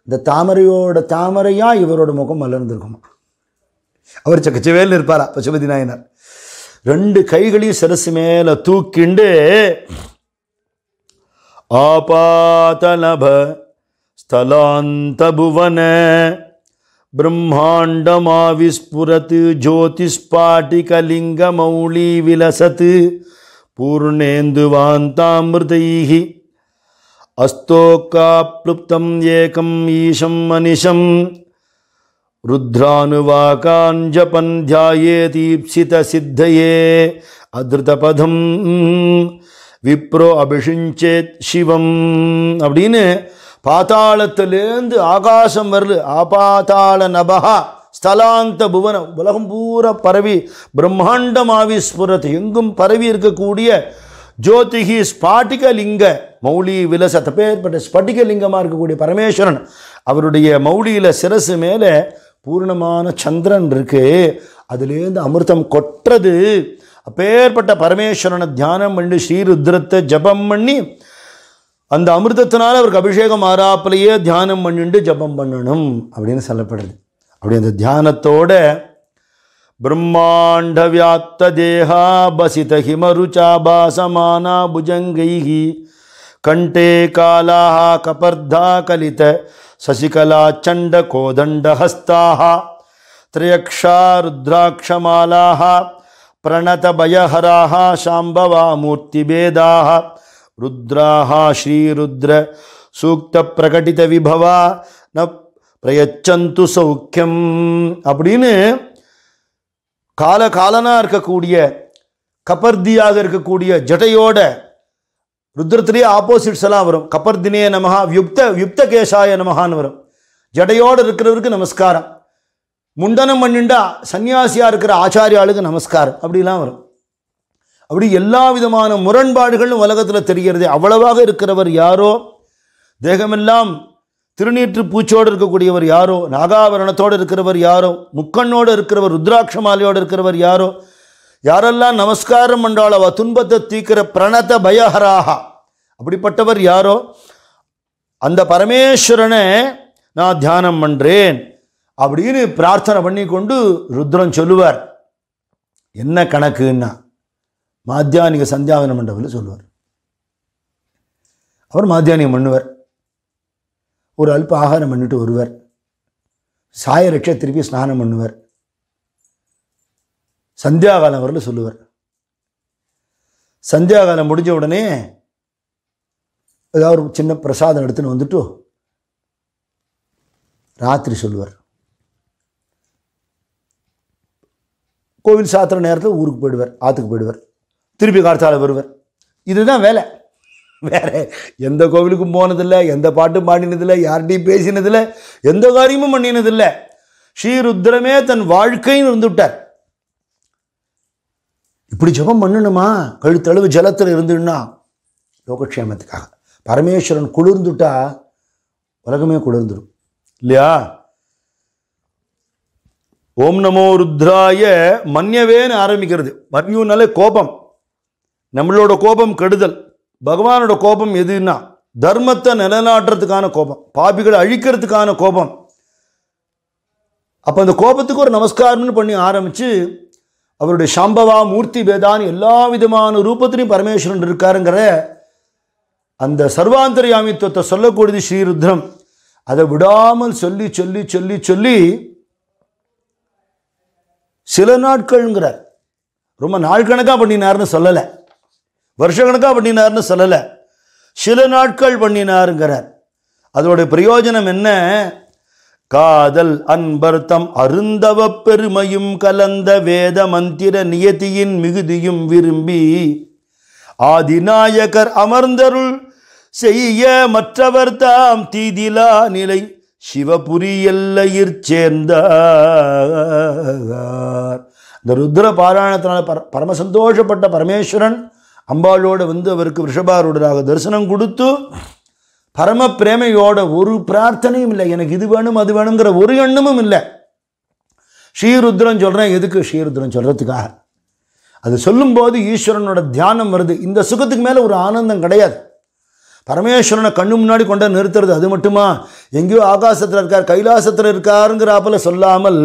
Speaker 3: இந்த தாமரையோட தாமரையாக இவரோட முகம் மலர்ந்திருக்குமா? அவர் சக்கச்சவேல் இருப்பாரா பசுபதி நாயனார்? ரெண்டு கைகளையும் சிரசு மேலே தூக்கிண்டு ஆபாதலப ஸ்தலாந்த புவன பிரம்மாண்டமாவிஸ்புரத்து ஜோதிஸ்பாட்டிகலிங்க மௌலி விலசத்து பூர்ணேந்துவாந்தாமிருதைः அஸ்தோக்காப்ளுப்தம் ஏகம் ஈஷம் மனிஷம் ருத்ரானுவாக்காஞ்சபன் தியாயே தீப்சித சித்தயே அதிருதபதம் விப்ரோ அபிஷிஞ்சேத் சிவம் அப்படின்னு பாதாளத்திலேருந்து ஆகாசம் வரல ஆபாதாள நபகா ஸ்தலாந்த புவனம் உலகம் பூரா பரவி பிரம்மாண்டமாவி ஸ்புரத்து எங்கும் பரவி இருக்கக்கூடிய ஜோதிகி ஸ்பாட்டிக லிங்க மௌலி விலச பேர்பட்ட ஸ்பட்டிக லிங்கமாக இருக்கக்கூடிய பரமேஸ்வரன் அவருடைய மௌலியில் சிரசு மேலே பூர்ணமான சந்திரன் இருக்கு. அதுலேருந்து அமிர்தம் கொட்டுறது. அப்பேற்பட்ட பரமேஸ்வரனை தியானம் பண்ணி ஸ்ரீருத்ரத்தை ஜபம் பண்ணி அந்த அமிர்தத்தினால் அவருக்கு அபிஷேகம் ஆறாப்பிலேயே தியானம் பண்ணிட்டு ஜபம் பண்ணணும் அப்படின்னு சொல்லப்படுது. அப்படி அந்த தியானத்தோட பிரம்மாண்ட வியாத்த தேகா பசித ஹிமருச்சாபாசமானா புஜங்கைஹி கண்டே காலாः கபர்தா கலித சசிகலா சண்ட கோதண்ட ஹஸ்தாः திரையக்ஷா ருத்ராட்சமாலாः प्रणतभयहराः शाम्भवा मूर्तिभेदाः रुद्राः श्रीरुद्र सूक्तप्रकटितविभवा न பிரயச்சந்து சௌக்கியம் அப்படின்னு கால காலனாக இருக்கக்கூடிய கபர்தியாக இருக்கக்கூடிய ஜடையோட ருத்ரத்திலேயே ஆப்போசிட்ஸ் எல்லாம் வரும். கபர்தினே நமஹா யுப்த வியுக்த கேசாய நமகான்னு வரும். ஜடையோடு இருக்கிறவருக்கு நமஸ்காரம். முண்டனம் பண்ணிண்டா சன்னியாசியாக இருக்கிற ஆச்சாரியாளுக்கு நமஸ்காரம். அப்படிலாம் வரும். அப்படி எல்லா விதமான முரண்பாடுகளும் உலகத்தில் தெரிகிறது. அவ்வளவாக இருக்கிறவர் யாரோ? தேகமெல்லாம் திருநீற்று பூச்சோடு இருக்கக்கூடியவர் யாரோ நாகாபரணத்தோடு இருக்கிறவர் யாரோ முக்கண்ணோடு இருக்கிறவர் ருத்ராட்ச மாலையோடு இருக்கிறவர் யாரோ யாரெல்லாம் நமஸ்காரம் பண்ணாலோ அவ துன்பத்தை தீக்கிற பிரணத பயஹராகா அப்படிப்பட்டவர் யாரோ அந்த பரமேஸ்வரனை நான் தியானம் பண்ணுறேன் அப்படின்னு பிரார்த்தனை பண்ணி கொண்டு ருத்ரன் சொல்லுவார். என்ன கணக்குன்னா மாத்தியானிக சந்தியாவனம் மண்டபத்தில் சொல்லுவார். அவர் மாத்தியானிகம் பண்ணுவார். ஒரு அல்ப ஆகாரம் பண்ணிட்டு வருவார். சாயரட்ச திருப்பி ஸ்நானம் பண்ணுவார். சந்தியாகாலம் வரல சொல்லுவார். சந்தியாகாலம் முடிஞ்ச உடனே ஏதாவது ஒரு சின்ன பிரசாதம் எடுத்துன்னு வந்துட்டு ராத்திரி சொல்லுவார். கோவில் சாத்திர நேரத்தில் ஊருக்கு போயிடுவார் ஆற்றுக்கு போயிடுவார். திருப்பி கார்த்தால வருவார். இதுதான் வேலை. வேற எந்த கோவிலுக்கும் போனதில்லை எந்த பாட்டும் பாடினதில்லை யார்கிட்டையும் பேசினதில்லை எந்த காரியமும் பண்ணினதில்லை. ஸ்ரீருத்ரமே தன் வாழ்க்கைன்னு இருந்துவிட்டார். இப்படி ஜெபம் பண்ணணுமா? கழுத்தளவு ஜலத்தில் இருந்துன்னா லோகக்ஷேமத்துக்காக. பரமேஸ்வரன் குளிர்ந்துட்டா உலகமே குளிர்ந்துடும் இல்லையா? ஓம் நமோ ருத்ராய மன்யவேன்னு ஆரம்பிக்கிறது. மன்யூனாலே கோபம். நம்மளோட கோபம் கெடுதல். பகவானோட கோபம் எதுன்னா தர்மத்தை நிலநாட்டுறதுக்கான கோபம் பாபிகளை அழிக்கிறதுக்கான கோபம். அப்போ அந்த கோபத்துக்கு ஒரு நமஸ்காரம்னு பண்ணி ஆரம்பித்து அவருடைய சம்பவா மூர்த்தி வேதான் எல்லா விதமான ரூபத்திலையும் பரமேஸ்வரன் இருக்காருங்கிற அந்த சர்வாந்தரியாமித்துவத்தை சொல்லக்கூடியது ஸ்ரீருத்ரம். அதை விடாமல் சொல்லி சொல்லி சொல்லி சொல்லி சில நாட்கள்ங்கிறார் ரொம்ப நாள் கணக்காக பண்ணினார்னு சொல்லலை. வருஷக்கணக்காக பண்ணினார்னு சொல்லலை. சில நாட்கள் பண்ணினாருங்கிறார். அதோட பிரயோஜனம் என்ன? காதல் அன்பர்த்தம் அருந்தவ பெருமையும் கலந்த வேத மந்திர நியதியின் மிகுதியும் விரும்பி ஆதிநாயகர் அமர்ந்தருள் செய்ய மற்றவர் தாம் தீதிலா நிலை சிவபுரி எல்லையிற் சேர்ந்தார். இந்த ருத்ர பாராயணத்தினால பர பரம சந்தோஷப்பட்ட பரமேஸ்வரன் அம்பாளோட வந்து அவருக்கு ரிஷபாரூடராக தரிசனம் கொடுத்து பரம பிரேமையோட ஒரு பிரார்த்தனையும் இல்லை. எனக்கு இது வேணும் அது வேணுங்கிற ஒரு எண்ணமும் இல்லை. ஸ்ரீருத்ரன் சொல்கிறேன் எதுக்கு ஸ்ரீருத்ரன் சொல்கிறதுக்காக அது சொல்லும்போது ஈஸ்வரனோட தியானம் வருது. இந்த சுகத்துக்கு மேலே ஒரு ஆனந்தம் கிடையாது. பரமேஸ்வரனை கண்ணு முன்னாடி கொண்டு நிறுத்துறது அது மட்டுமா? எங்கேயோ ஆகாசத்தில் இருக்கார் கைலாசத்தில் இருக்காருங்கிறாப்பில் சொல்லாமல்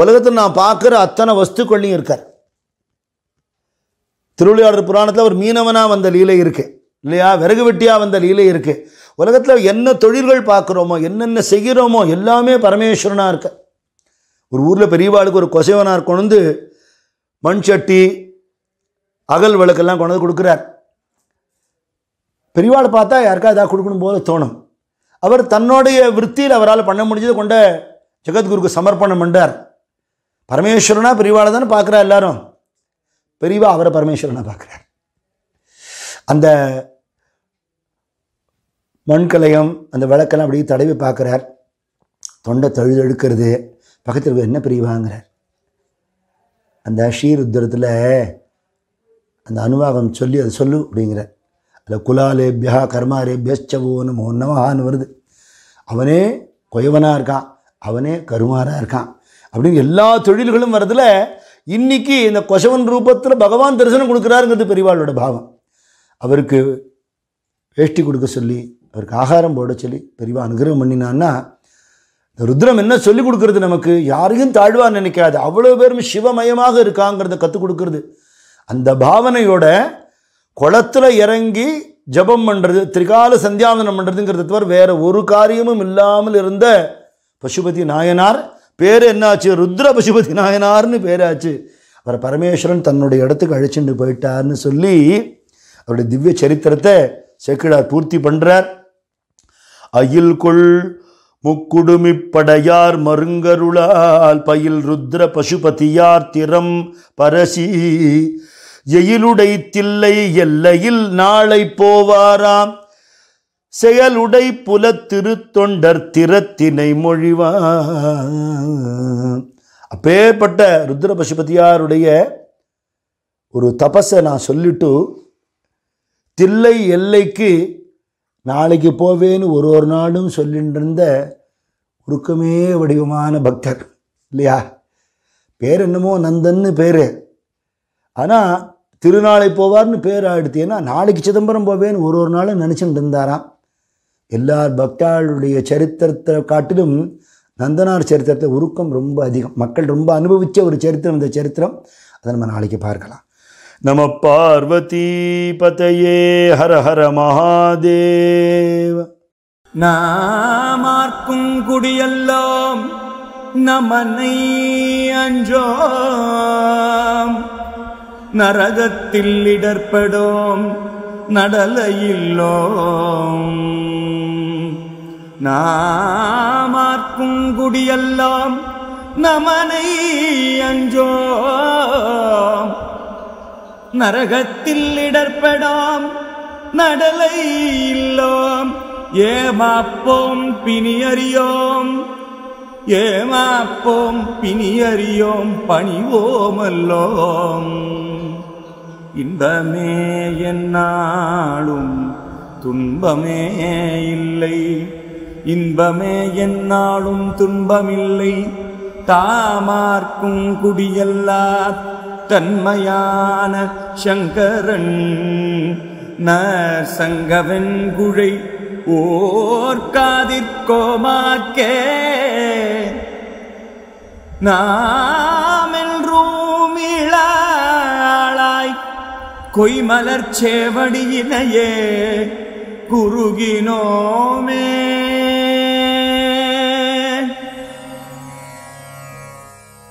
Speaker 3: உலகத்தில் நான் பார்க்குற அத்தனை வஸ்துக்கள்லையும் இருக்கார். திருவிளையாடல் புராணத்தில் ஒரு மீனவனாக வந்த லீலை இருக்குது இல்லையா? விறகு வெட்டியாக வந்த லீலை இருக்குது உலகத்தில் என்ன தொழில்கள் பார்க்குறோமோ என்னென்ன செய்கிறோமோ எல்லாமே பரமேஸ்வரனாக இருக்க. ஒரு ஊரில் பெரியவாளுக்கு ஒரு கொசைவனார் கொண்டு வந்து மண் சட்டி அகல் விளக்கெல்லாம் கொண்டு கொடுக்குறார். பெரியவாளை பார்த்தா யாருக்கா இதாக கொடுக்கணும் போல தோணும். அவர் தன்னுடைய விற்த்தியில் அவரால் பண்ண முடிஞ்சதை கொண்ட ஜெகத்குருக்கு சமர்ப்பணம் பண்ணார் பரமேஸ்வரனா பெரியவாளை தானே பார்க்குறா எல்லாரும். பெரியவா அவரை பரமேஸ்வரனை பார்க்குறார் அந்த மண்கலையம் அந்த விளக்கெல்லாம் அப்படியே தடவி பார்க்குறார். தொண்டை தழுதெடுக்கிறது பக்கத்தில் என்ன பெரியவாங்கிறார் அந்த ஷீருத்திரத்தில் அந்த அனுவாகம் சொல்லி அதை சொல்லு அப்படிங்கிறார். அதில் குலாலேபியா கர்மாரேபியச்சவோ நமோ வருது. அவனே கொயவனாக இருக்கான். அவனே கருமாராக இருக்கான். அப்படின்னு எல்லா தொழில்களும் வரதில் இன்னைக்கு இந்த கொசவன் ரூபத்தில் பகவான் தரிசனம் கொடுக்குறாருங்கிறது பெரியவாளோட பாவம். அவருக்கு வேஷ்டி கொடுக்க சொல்லி அவருக்கு ஆகாரம் போட சொல்லி பெரியவா அனுகிரகம் பண்ணினான்னா இந்த ருத்ரம் என்ன சொல்லி கொடுக்கறது நமக்கு? யாரையும் தாழ்வாக நினைக்காது. அவ்வளோ பேரும் சிவமயமாக இருக்காங்கிறத கற்றுக் கொடுக்கறது. அந்த பாவனையோட குளத்தில் இறங்கி ஜபம் பண்ணுறது திரிகால சந்தியாவனம் பண்ணுறதுங்கிறது தவிர வேறு ஒரு காரியமும் இல்லாமல் இருந்த பசுபதி நாயனார் பேர் என்னாச்சு? ருத்ர பசுபதி நாயனார்னு பேராச்சு. அவர் பரமேஸ்வரன் தன்னுடைய இடத்துக்கு அழைச்சிட்டு போயிட்டார்னு சொல்லி அவருடைய திவ்ய சரித்திரத்தை சேக்கிழார் பூர்த்தி பண்ணுறார் அயில் கொள் முக்குடுமிப்படையார் மருங்கருளால் பயில் ருத்ர பசுபதியார் திறம் பரசி. எயிலுடை தில்லை எல்லையில் நாளை போவாராம். செயலுடை புல திருத்தொண்டர் திறத்தினை மொழிவா அப்பேற்பட்ட ருத்ர பசுபதியாருடைய ஒரு தபஸை நான் சொல்லிட்டு தில்லை எல்லைக்கு நாளைக்கு போவேன்னு ஒரு ஒரு நாளும் சொல்லிட்டு இருந்த உருக்கமே வடிவமான பக்தர் இல்லையா? பேர் என்னமோ நந்தன்னு பேர். ஆனால் திருநாளை போவார்னு பேர் ஆயிடுத்து. ஏன்னா நாளைக்கு சிதம்பரம் போவேன்னு ஒரு ஒரு நாளும் நினச்சிட்டு இருந்தாராம் எல்லார் பக்தாளுடைய சரித்திரத்தை காட்டிலும் நந்தனார் சரித்திரத்தை உருக்கம் ரொம்ப அதிகம். மக்கள் ரொம்ப அனுபவித்த ஒரு சரித்திரம் இந்த சரித்திரம். அதை நம்ம நாளைக்கு பார்க்கலாம். நம பார்வதி பதையே ஹர ஹர மகாதேவ.
Speaker 4: நாமார்க்கும் குடியெல்லாம் நமனை அஞ்சோம். நரகத்தில் இடர்படோம் நடலையில்லோம். நாமார்க்கும் குடியெல்லாம் நமனை அஞ்சோம். நரகத்தில் இடர்படாம் நடலை இல்லோம். ஏமாப்போம் பிணியறியோம். ஏமாப்போம் பிணியறியோம் பணிவோமல்லோம். இன்பமே என்னாலும் துன்பமே இல்லை. இன்பமே என்னாலும் துன்பமில்லை. தாமார்க்கும் குடியல்லா தன்மையான சங்கரன். நசங்கவன் குழை ஓர்காதிற்கோமாக்கே நாமென்றும் இளாளாய் கொய்மலர் சேவடியினையே. குறுகினோமே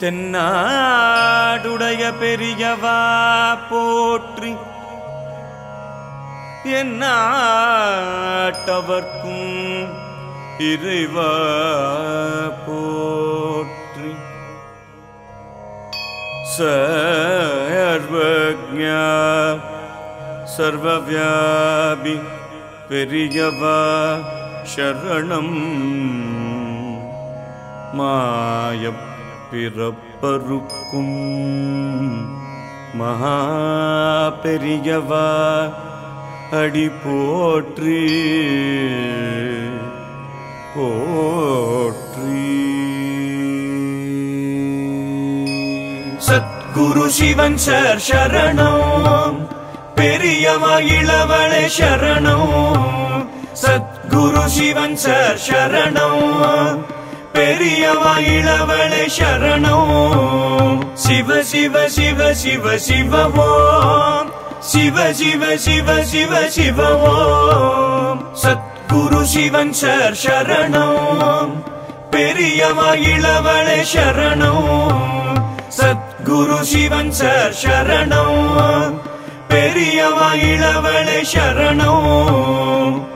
Speaker 4: தென்னாடுடைய பெரியவா போற்றி என்னாட்டவர்க்கும் இறைவா போற்றி. சர்வஜா சர்வவியாபி பெரியவா சரணம். மாயப்ப பிறப்பருக்கும் மகா பெரியவா அடி போற்றி போற்றி. சத்குரு சிவன் சார் சரணம் பெரியவா இளவளே சரணம். சத்குரு சிவன் சார் சரணம் பெரியவா இளவளே சரணம். சிவ சிவ சிவ சிவ சிவவோம். சிவ சிவ சிவ சிவ சிவவோம். சத்குரு சிவன் சார் சரணம். பெரியவா இளவளே சரணம். சத்குரு சிவன் சார் சரணம். பெரியவா இளவளே சரணம்.